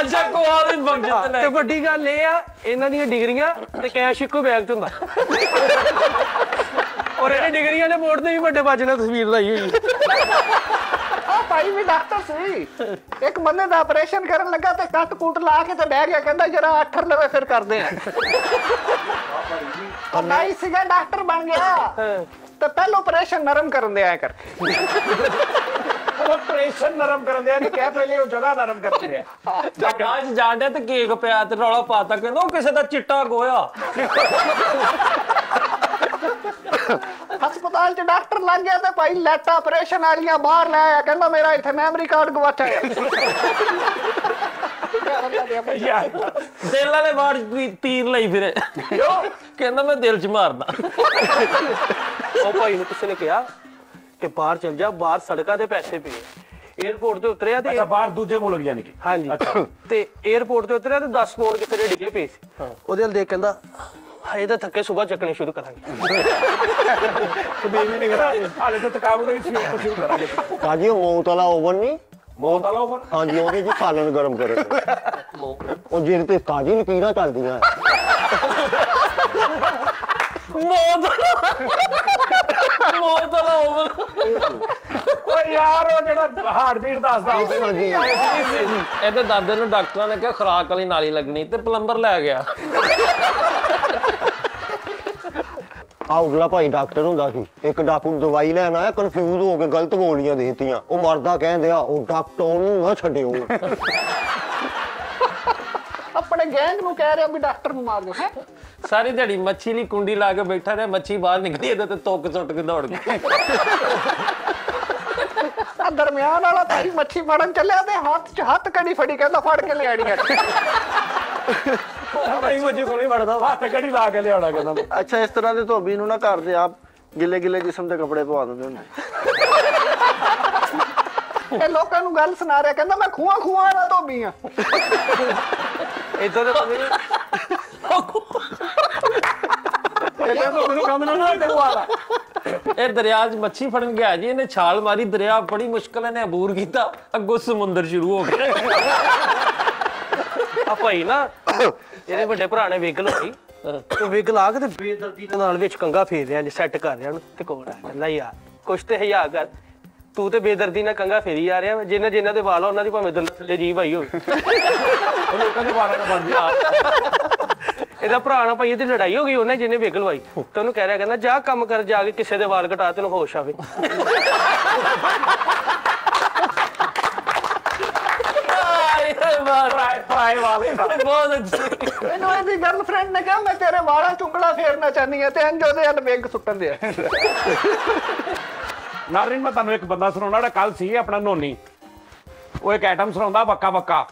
ਅੱਛਾ ਕੋਲ ਵੀ ਬੰਜਤ ਤੇ ਵੱਡੀ ਗੱਲ ਇਹ ਆ ਇਹਨਾਂ ਦੀਆਂ ਡਿਗਰੀਆਂ ਤੇ ਕੈਸ਼ ਇੱਕੋ ਬੈਗ 'ਚ ਹੁੰਦਾ। ਔਰ ਇਹ ਡਿਗਰੀਆਂ ਦੇ ਬੋਰਡ ਤੇ ਵੀ ਵੱਡੇ ਬਾਜ ਨਾਲ ਤਸਵੀਰ ਲਾਈ ਹੋਈ ਭਾਈ ਵੀ ਡਾਕਟਰ ਸੀ ਇੱਕ ਬੰਦੇ ਦਾ ਆਪਰੇਸ਼ਨ ਕਰਨ ਲੱਗਾ ਤੇ ਕੱਟ ਕੂਟ ਲਾ ਕੇ ਤੇ ਬਹਿ ਗਿਆ ਕਹਿੰਦਾ ਜਰਾ ਅੱਠਰ ਲਵੇ ਫਿਰ ਕਰਦੇ ਆ। ਉਹ ਨਹੀਂ ਸੀਗਾ ਡਾਕਟਰ ਬਣ ਗਿਆ। ਤੇ ਪਹਿਲਾਂ ਆਪਰੇਸ਼ਨ ਨਰਮ ਕਰਨ ਦੇ ਆਇਆ ਕਰਕੇ ਆਪਰੇਸ਼ਨ ਨਰਮ ਕਰਨ ਦੇ ਨਹੀਂ ਕਹਿ ਪਹਿਲੇ ਉਹ ਜਗ੍ਹਾ ਨਰਮ ਕਰਦੇ ਆ। ਅੱਜ ਜਾਣਦੇ ਤੇ ਕੇਕ ਪਿਆ ਤੇ ਰੌਲਾ ਪਾਤਾ ਕਹਿੰਦਾ ਉਹ ਕਿਸੇ ਦਾ ਚਿੱਟਾ ਗੋਇਆ ਹਸਪਤਾਲ 'ਚ ਡਾਕਟਰ ਲੱਗ ਗਿਆ ਤੇ ਭਾਈ ਲੈਟਾ ਆਪਰੇਸ਼ਨ ਵਾਲੀਆਂ ਬਾਹਰ ਲੈ ਆਇਆ। ਕਹਿੰਦਾ ਮੇਰਾ ਇੱਥੇ ਮੈਮਰੀ ਕਾਰਡ ਗਵਾਚਾ ਹੈ ਦਿਲ ਵਾਲੇ ਵਾਰਡ ਤੀਰ ਲਈ ਫਿਰੇ। ਕਿਉਂ? ਕਹਿੰਦਾ ਮੈਂ ਦਿਲ 'ਚ ਮਾਰਦਾ। ਉਹ ਭਾਈ ਨੂੰ ਕਿਸੇ ਨੇ ਕਿਹਾ ਕਿ ਬਾਹਰ ਚੱਲ ਜਾ ਬਾਹਰ ਸੜਕਾਂ ਤੇ ਪੈਸੇ ਪਏ ਏਅਰਪੋਰਟ ਤੇ ਉਤਰਿਆ ਤੇ ਅੱਛਾ ਬਾਹਰ ਦੂਜੇ ਮੁਲਕ ਜਾਨੀ ਕਿ ਹਾਂਜੀ। ਤੇ ਏਅਰਪੋਰਟ ਤੇ ਉਤਰਿਆ ਤੇ 10 ਮੋੜ ਕਿਸੇ ਦੇ ਡਿੱਗੇ ਪਏ ਸੀ। ਉਹਦੇ ਨਾਲ ਦੇਖ ਕਹਿੰਦਾ ਹਾਏ ਤਾਂ ਥੱਕੇ ਸਵੇਰ ਚੱਕਣੇ ਸ਼ੁਰੂ ਕਰਾਂਗੇ। ਤੇ ਬੇਬੀ ਨੇ ਕਰਾ ਹਾਲੇ ਤਾਂ ਥਕਾਵਟ ਸੀ ਉਹ ਸ਼ੁਰੂ ਕਰਾਂਗੇ। ਕਾਜੀ ਉਹ ਮੌਤ ਵਾਲਾ ਓਵਨ ਨਹੀਂ? ਬਹੁਤ ਵਾਲਾ ਉਮਰ ਹਾਂਜੀ ਉਹਦੇ 'ਚ ਸਾਲਨ ਗਰਮ ਕਰੇ। ਉਹ ਜਿਹਦੇ ਤੇ ਕਾਜੀ ਲਕੀਰਾਂ ਚੱਲਦੀਆਂ। ਮੌਤ ਮੌਤ ਵਾਲਾ ਓਵਰ ਓਏ ਯਾਰ ਉਹ ਜਿਹੜਾ ਹਾਰਟ ਬੀਟ ਦੱਸਦਾ ਇਹਦੇ ਦਾਦੇ ਨੂੰ ਡਾਕਟਰਾਂ ਨੇ ਕਿਹਾ ਖਰਾਕ ਵਾਲੀ ਨਾਲੀ ਲੱਗਣੀ ਤੇ ਪਲੰਬਰ ਲੈ ਗਿਆ। ਆ ਉਗਲਾ ਭਾਈ ਡਾਕਟਰ ਹੁੰਦਾ ਸੀ ਇੱਕ ਡਾਕੂ ਦਵਾਈ ਲੈਣ ਆਇਆ ਕਨਫਿਊਜ਼ ਹੋ ਕੇ ਗਲਤ ਗੋਲੀਆਂ ਦੇ ਦਿੱਤੀਆਂ। ਉਹ ਮਰਦਾ ਕਹਿੰਦੇ ਆ ਉਹ ਡਾਕਟਰ ਨੂੰ ਨਾ ਛੱਡਿਓ। ਆਪਣੇ ਗੈਂਗ ਨੂੰ ਕਹਿ ਰਿਹਾ ਵੀ ਡਾਕਟਰ ਨੂੰ ਮਾਰ ਦਿਓ। ਹੈ ਸਾਰੀ ਦਿਹਾੜੀ ਮੱਛੀ ਲਈ ਕੁੰਡੀ ਲਾ ਕੇ ਬੈਠਾ ਰਿਹਾ ਮੱਛੀ ਬਾਹਰ ਨਿਕਲੀ ਇਹਦੇ ਤੇ ਤੁੱਕ ਸੁੱਟ ਕੇ ਦੌੜ ਗਈ। ਆ ਦਰਮਿਆਨ ਵਾਲਾ ਭਾਈ ਮੱਛੀ ਫੜਨ ਚੱਲਿਆ ਤੇ ਹੱਥ 'ਚ ਹੱਥ ਕੜੀ ਫੜੀ ਕਹਿੰਦਾ ਫੜ ਕੇ ਲਿਆਣੀ ਹੈ ਭਾਈ ਮੁਝੇ ਕੋਲ ਨਹੀਂ ਵੜਦਾ ਹੱਥ ਗੱਡੀ ਲਾ ਕੇ ਲਿਆਉਣਾ ਕਹਿੰਦਾ। ਅੱਛਾ ਇਸ ਤਰ੍ਹਾਂ ਦੇ ਧੋਬੀ ਨੂੰ ਨਾ ਘਰ ਦੇ ਆਪ ਗਿੱਲੇ ਗਿੱਲੇ ਜਿਸਮ ਦੇ ਕੱਪੜੇ ਪਵਾ ਦਿੰਦੇ ਹੁੰਦੇ। ਇਹ ਲੋਕਾਂ ਨੂੰ ਗੱਲ ਸੁਣਾ ਰਿਹਾ ਕਹਿੰਦਾ ਮੈਂ ਖੂਆ ਖੂਆ ਨਾ ਧੋਬੀ ਆ ਇਦਾਂ ਦੇ ਬੰਦੇ ਨੂੰ। ਇਹ ਤਾਂ ਮੈਨੂੰ ਕੰਮ ਨਾ ਨਾ ਆਲਾ ਇਹ ਦਰਿਆ 'ਚ ਮੱਛੀ ਫੜਨ ਗਿਆ ਜੀ ਇਹਨੇ ਛਾਲ ਮਾਰੀ ਦਰਿਆ ਬੜੀ ਮੁਸ਼ਕਲ ਇਹਨੇ ਅਬੂਰ ਕੀਤਾ ਅੱਗੋਂ ਸਮੁੰਦਰ ਸ਼ੁਰੂ ਹੋ ਗਿਆ। ਆ ਭਾਈ ਨਾ ਇਹਦੇ ਵੱਡੇ ਭਰਾ ਨੇ ਵਿਗ ਲਾਈ ਤੇ ਵਿਗ ਲਾ ਕੇ ਤੇ ਬੇਦਰਦੀ ਦੇ ਨਾਲ ਵਿੱਚ ਕੰਗਾ ਫੇਰ ਰਿਹਾ ਜੀ ਸੈੱਟ ਕਰ ਰਿਹਾ ਨੂੰ ਤੇ ਆ ਕਹਿੰਦਾ ਯਾਰ। ਕੁਛ ਤੇ ਹਿਆ ਕਰ ਤੂੰ ਤੇ ਬੇਦਰਦੀ ਨਾਲ ਕੰਗਾ ਫੇਰੀ ਆ ਰਿਹਾ ਜਿੰਨਾ ਜਿੰਨਾ ਦੇ ਵਾਲ ਆ ਉਹਨਾਂ ਦੀ ਭਾਵੇਂ ਦੰਦ ਥੱਲੇ ਜੀਵ ਆਈ ਹੋਵੇ। ਉਹ ਲੋਕਾਂ ਦੇ ਵਾਰਾਂ ਨਾਲ ਬਣ ਗਿਆ ਇਹਦਾ ਭਰਾ ਨਾਲ ਭਾਈ ਇਹਦੀ ਲੜਾਈ ਹੋ ਗਈ ਉਹਨੇ ਜਿਹਨੇ ਵਿਗ ਲਵਾਈ ਤੇ ਉਹਨੂੰ ਕਹਿ ਰਿਹਾ ਕਹਿੰਦਾ ਜਾ ਕੰਮ ਕਰ ਜਾ ਕੇ ਕਿਸੇ ਦੇ ਵਾਲ ਕਟਾ ਤੈਨੂੰ ਹੋਸ਼ ਆਵੇ। ਫਰਾਈ ਵਾਲੇ ਬਹੁਤ ਅੱਛੀ ਇਹਨੂੰ ਇਹਦੀ ਗਰਲਫ੍ਰੈਂਡ ਨੇ ਕਿਹਾ ਮੈਂ ਤੇਰੇ ਵਾਲਾਂ ਚੁੰਗਲਾ ਫੇਰਨਾ ਚਾਹਨੀ ਆ ਤੇ ਇੰਜ ਉਹਦੇ ਹਲ ਵੇਗ ਸੁੱਟਣ ਦੇ ਨਾਰਿਨ ਮੈਂ ਤੁਹਾਨੂੰ ਇੱਕ ਬੰਦਾ ਸੁਣਾਉਣਾ ਜਿਹੜਾ ਕੱਲ ਸੀ ਆਪਣਾ ਨੋਨੀ। ਉਹ ਇੱਕ ਆਈਟਮ ਸੁਣਾਉਂਦਾ ਬੱਕਾ ਬੱਕਾ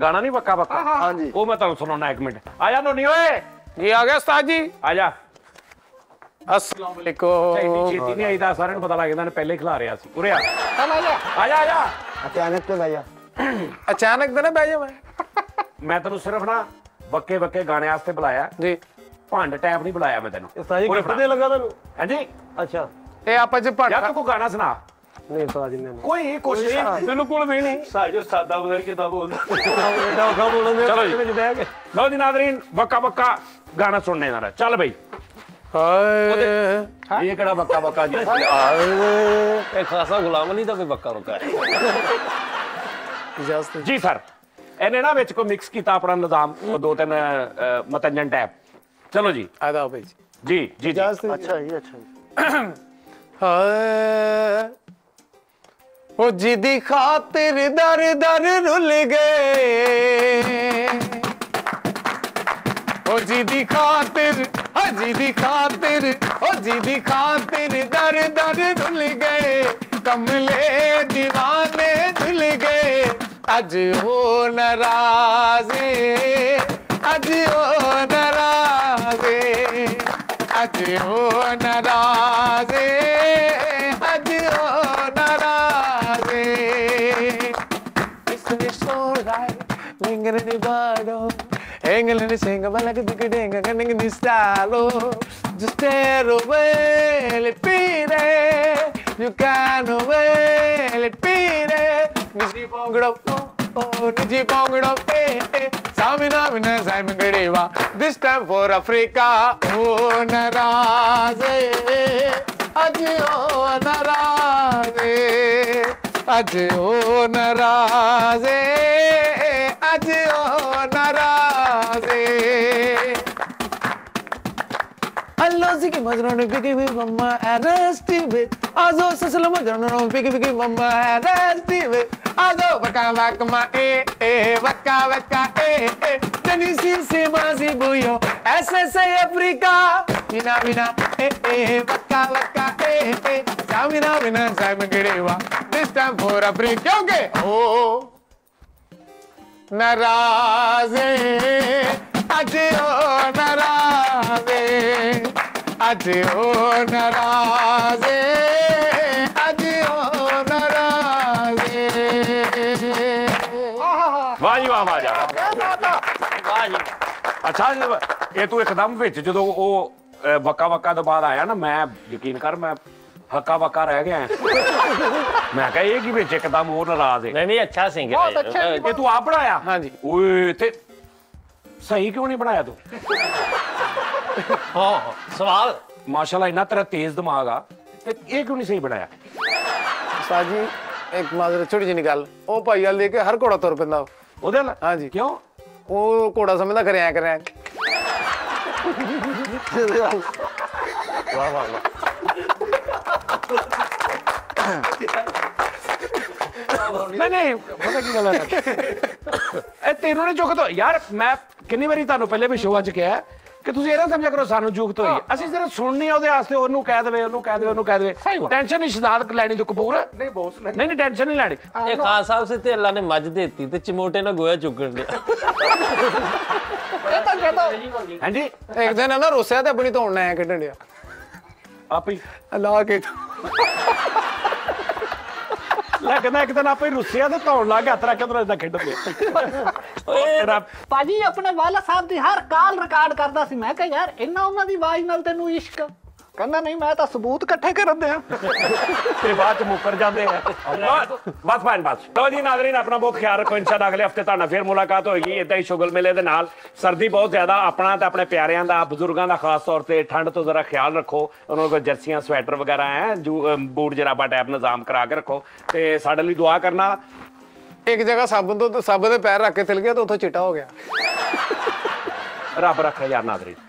ਗਾਣਾ ਨਹੀਂ ਬੱਕਾ ਬੱਕਾ ਹਾਂਜੀ। ਉਹ ਮੈਂ ਤੁਹਾਨੂੰ ਸੁਣਾਉਣਾ ਇੱਕ ਮਿੰਟ। ਆ ਜਾ ਨੋਨੀ ਓਏ। ਜੀ ਆ ਗਿਆ ਉਸਤਾਦ ਜੀ? ਆ ਜਾ। ਅਸਲਾਮ ਵਾਲੇਕੁਮ ਛੇਤੀ ਛੇਤੀ ਨਹੀਂ ਆਈਦਾ ਸਾਰਿਆਂ ਨੂੰ ਪਤਾ ਲੱਗ ਜਾਂਦਾ ਨੇ ਪਹਿਲੇ ਹੀ ਖਿਲਾ ਰਿਆ ਸੀ। ਉਰੇ ਆ। ਚੱਲ ਆ ਜਾ। ਆ ਜਾ ਆ ਜਾ। ਅਚਾਨਕ ਤੇ ਬਹਿ ਜਾ ਅਚਾਨਕ ਤਾਂ ਨਾ ਬਹਿ ਜਾ ਮੈਂ। ਮੈਂ ਤੈਨੂੰ ਸਿਰਫ ਨਾ ਬੱਕੇ ਬੱਕੇ ਗਾਣੇ ਵਾਸਤੇ ਬੁਲਾਇਆ। ਜੀ। ਭੰਡ ਟੈਪ ਨਹੀਂ ਬੁਲਾਇਆ ਮੈਂ ਤੈਨੂੰ। ਉਸਤਾਦ ਜੀ ਕਿੱਥੇ ਲੱਗਾ ਤੁਹਾਨੂੰ ਹਾਂਜੀ। ਅੱਛਾ। ਇਹ ਆਪਾਂ ਚ ਭੱਟ ਯਾਰ ਤੂੰ ਕੋਈ ਗਾਣਾ ਸੁਣਾ। ਨਹੀਂ ਉਸਤਾਦ ਜੀ ਨੇ। ਕੋਈ ਕੋਸ਼ਿਸ਼ ਬਿਲਕੁਲ ਵੀ ਨਹੀਂ। ਸਾਜੋ ਸਾਦਾ ਬਦਲ ਕੇ ਤਾਂ ਬੋਲਦਾ ਬੇਟਾ ਔਖਾ ਬੋਲਣ ਦੇ ਚਲੋ ਜੀ। ਕੇ। ਲਓ ਜੀ ਨਾਦਰੀਨ ਬੱਕਾ ਬੱਕਾ ਗਾਣਾ ਸੁਣਨੇ ਨਾਲ। ਚੱਲ ਬਈ। ਹਾਏ। ਇਹ ਕਿਹੜਾ ਬੱਕਾ ਬੱਕਾ ਜੀ? ਇਹ ਖਾਸਾ ਗੁਲਾਮ ਨਹੀਂ ਤਾਂ ਕੋਈ ਬੱਕਾ ਬੱਕਾ ਹੈ ਇਜਾਜ਼ਤ ਜੀ ਸਰ ਇਹਨੇ ਨਾ ਵਿੱਚ ਕੋ ਮਿਕਸ ਕੀਤਾ ਆਪਣਾ ਨਿਜ਼ਾਮ ਉਹ ਦੋ ਤਿੰਨ ਮਤੰਜਨ ਟੈਪ ਚਲੋ ਜੀ। ਆਦਾ ਭਾਈ ਜੀ। ਜੀ ਜੀ ਜੀ। ਇਜਾਜ਼ਤ ਅੱਛਾ ਜੀ ਅੱਛਾ ਜੀ। ਹਾਏ ਉਹ ਜਿੱਦੀ ਖਾਤਰ ਦਰ ਦਰ ਰੁੱਲ ਗਏ। ਉਹ ਜਿੱਦੀ ਖਾਤਰ ਹਾਂ ਜਿੱਦੀ ਖਾਤਰ ਉਹ ਜਿੱਦੀ ਖਾਤਰ ਦਰ ਦਰ ਰੁੱਲ ਗਏ। अज हो नाराजे अज हो नाराजे अज हो नाराजे अज हो नाराजे इसने सोड़ा लिंगन निबाड़ो England is singing like a dick ding a gunning in style. Just tear away, let be You can't away, let be there. You see, oh, oh, Niji bongdo, eh, eh. Samina, mina, Simon Gadeva. This time for Africa, oh, naraze. Aj, oh, naraze. ਅੱਜ ਉਹ ਨਰਾਜ਼ੇ ਅੱਜ Allozi ki mazrano piki piki mama arasti ve. Azo sasalo mazrano piki piki mama arasti ve. Azo vaka vaka ma e e vaka vaka e e. Tani si si mazi buyo. ऐसे से Africa बिना बिना ए ए वक्का वक्का ए ए सामिना बिना साम गिरेवा this time for Africa क्योंकि ओ नाराज़ ਅੱਜ ਉਹ ਨਾਰਾਜ਼ੇ ਅੱਜ ਉਹ ਨਾਰਾਜ਼ੇ ਅੱਜ ਉਹ ਨਾਰਾਜ਼ੇ। ਵਾਹ ਜੀ ਵਾਹ ਵਾਹ ਜਾ ਵਾਹ ਜੀ ਅੱਛਾ ਜੀ ਇਹ ਤੂੰ ਇੱਕਦਮ ਵਿੱਚ ਜਦੋਂ ਉਹ ਬੱਕਾ ਬੱਕਾ ਤੋਂ ਬਾਅਦ ਆਇਆ ਨਾ ਮੈਂ ਯਕੀਨ ਕਰ ਮੈਂ ਹੱਕਾ ਬੱਕਾ ਰਹਿ ਗਿਆ। ਮੈਂ ਕਿਹਾ ਇਹ ਕੀ ਵਿੱਚ ਇੱਕਦਮ ਉਹ ਨਾਰਾਜ਼ ਹੈ? ਨਹੀਂ ਨਹੀਂ ਅੱਛਾ ਸਿੰਗਰ ਹੈ। ਇਹ ਤੂੰ ਆਪ ਬਣਾਇਆ? ਹਾਂਜੀ। ਓਏ ਤੇ ਸਹੀ ਕਿਉਂ ਨਹੀਂ ਬਣਾਇਆ ਤੂੰ ਹਾਂ ਸਵਾਲ ਮਾਸ਼ਾਅੱਲਾ ਇੰਨਾ ਤੇਰਾ ਤੇਜ਼ ਦਿਮਾਗ ਆ ਤੇ ਇਹ ਕਿਉਂ ਨਹੀਂ ਸਹੀ ਬਣਾਇਆ ਸਾਜੀ ਇੱਕ ਮਾਜ਼ਰ ਛੋਟੀ ਜਿਹੀ ਗੱਲ ਉਹ ਭਾਈ ਵਾਲ ਲੈ ਕੇ ਹਰ ਘੋੜਾ ਤੁਰ ਪੈਂਦਾ ਉਹ। ਉਹਦੇ ਨਾਲ ਹਾਂਜੀ ਕਿਉਂ ਉਹ ਘੋੜਾ ਸਮਝਦਾ ਕਰਿਆ ਕਰਿਆ ਨਹੀਂ ਨਹੀਂ ਪਤਾ ਕੀ ਗੱਲ ਹੈ? ਇਹ ਤੈਨੂੰ ਨੇ ਚੁੱਕ ਤੋਂ ਯਾਰ ਮੈਂ ਕਿੰਨੀ ਵਾਰੀ ਤੁਹਾਨੂੰ ਪਹਿਲੇ ਵੀ ਸ਼ੋਅ 'ਚ ਕਿਹਾ ਕਿ ਤੁਸੀਂ ਇਹ ਨਾ ਸਮਝਿਆ ਕਰੋ ਸਾਨੂੰ ਜੂਖਤ ਹੋਈ। ਅਸੀਂ ਸਿਰਫ ਸੁਣਨੀ ਆ ਉਹਦੇ ਵਾਸਤੇ ਉਹਨੂੰ ਕਹਿ ਦੇਵੇ ਉਹਨੂੰ ਕਹਿ ਦੇਵੇ ਉਹਨੂੰ ਕਹਿ ਦੇਵੇ। ਟੈਨਸ਼ਨ ਨਹੀਂ ਸ਼ਦਾਦਤ ਲੈਣੀ ਤੋਂ ਕਪੂਰ। ਨਹੀਂ ਬੋਸ ਨਹੀਂ ਨਹੀਂ ਟੈਨਸ਼ਨ ਨਹੀਂ ਲੈਣੀ। ਇਹ ਖਾਨ ਸਾਹਿਬ ਸੇ ਤੇ ਅੱਲਾ ਨੇ ਮੱਝ ਦੇਤੀ ਤੇ ਚਮੋਟੇ ਨਾਲ ਗੋਇਆ ਚੁੱਕਣ ਲਿਆ ਇਹ ਤਾਂ ਜਦੋਂ ਹਾਂਜੀ? ਇੱਕ ਦਿਨ ਨਾ ਰੋਸਿਆ ਤੇ ਆਪਣੀ ਧੌਣ ਐ ਕੱਢਣ ਡਿਆ। ਆਪ ਹੀ। ਲਾ ਕੇ ਲੈ ਕਹਿੰਦਾ ਇੱਕ ਦਿਨ ਆਪੇ ਰੁੱਸਿਆ ਤੇ ਧੌਣ ਲਾ ਕੇ ਹੱਥ ਰੱਖ ਕੇ ਉਹਦਾ ਖੇਡਦੇ ਤੇਰਾ ਭਾਜੀ ਆਪਣੇ ਵਾਲਾ ਸਾਹਿਬ ਦੀ ਹਰ ਕਾਲ ਰਿਕਾਰਡ ਕਰਦਾ ਸੀ। ਮੈਂ ਕਿਹਾ ਯਾਰ ਇੰਨਾ ਉਹਨਾਂ ਦੀ ਆਵਾਜ਼ ਨਾਲ ਤੈਨੂੰ ਇਸ਼ਕ? ਕਹਿੰਦਾ ਨਹੀਂ ਮੈਂ ਤਾਂ ਸਬੂਤ ਇਕੱਠੇ ਕਰਨ ਦਿਆਂ। ਤੇ ਬਾਅਦ ਚ ਮੁੱਕਰ ਜਾਂਦੇ ਆ। ਬਸ ਬਸ ਫਾਈਨ ਬਸ। ਲੋ ਜੀ ਨਾਜ਼ਰੀਨ ਆਪਣਾ ਬਹੁਤ ਖਿਆਲ ਰੱਖੋ। ਇਨਸ਼ਾਅੱਲਾ ਅਗਲੇ ਹਫ਼ਤੇ ਤੁਹਾਡਾ ਫੇਰ ਮੁਲਾਕਾਤ ਹੋਏਗੀ। ਇਦਾਂ ਹੀ ਸ਼ੁਗਲ ਮੇਲੇ ਦੇ ਨਾਲ ਸਰਦੀ ਬਹੁਤ ਜ਼ਿਆਦਾ ਆਪਣਾ ਤੇ ਆਪਣੇ ਪਿਆਰਿਆਂ ਦਾ ਬਜ਼ੁਰਗਾਂ ਦਾ ਖਾਸ ਤੌਰ ਤੇ ਠੰਡ ਤੋਂ ਜ਼ਰਾ ਖਿਆਲ ਰੱਖੋ। ਉਹਨਾਂ ਕੋਲ ਜਰਸੀਆਂ ਸਵੈਟਰ ਵਗੈਰਾ ਹੈ ਬੂਟ ਜਰਾਬਾ ਟੈਪ ਨਿਜ਼ਾਮ ਕਰਾ ਕੇ ਰੱਖੋ। ਤੇ ਸਾਡੇ ਲਈ ਦੁਆ ਕਰਨਾ। ਇੱਕ ਜਗ੍ਹਾ ਸਾਬਣ ਤੋਂ ਸਾਬਣ ਦੇ ਪੈਰ ਰੱਖ ਕੇ ਥਿਲ ਗਿਆ ਤਾਂ ਉੱਥੋਂ ਚਿੱਟਾ ਹੋ ਗਿਆ। ਰੱਬ ਰੱਖੇ ਯਾਰ ਨਾਜ਼ਰੀਨ।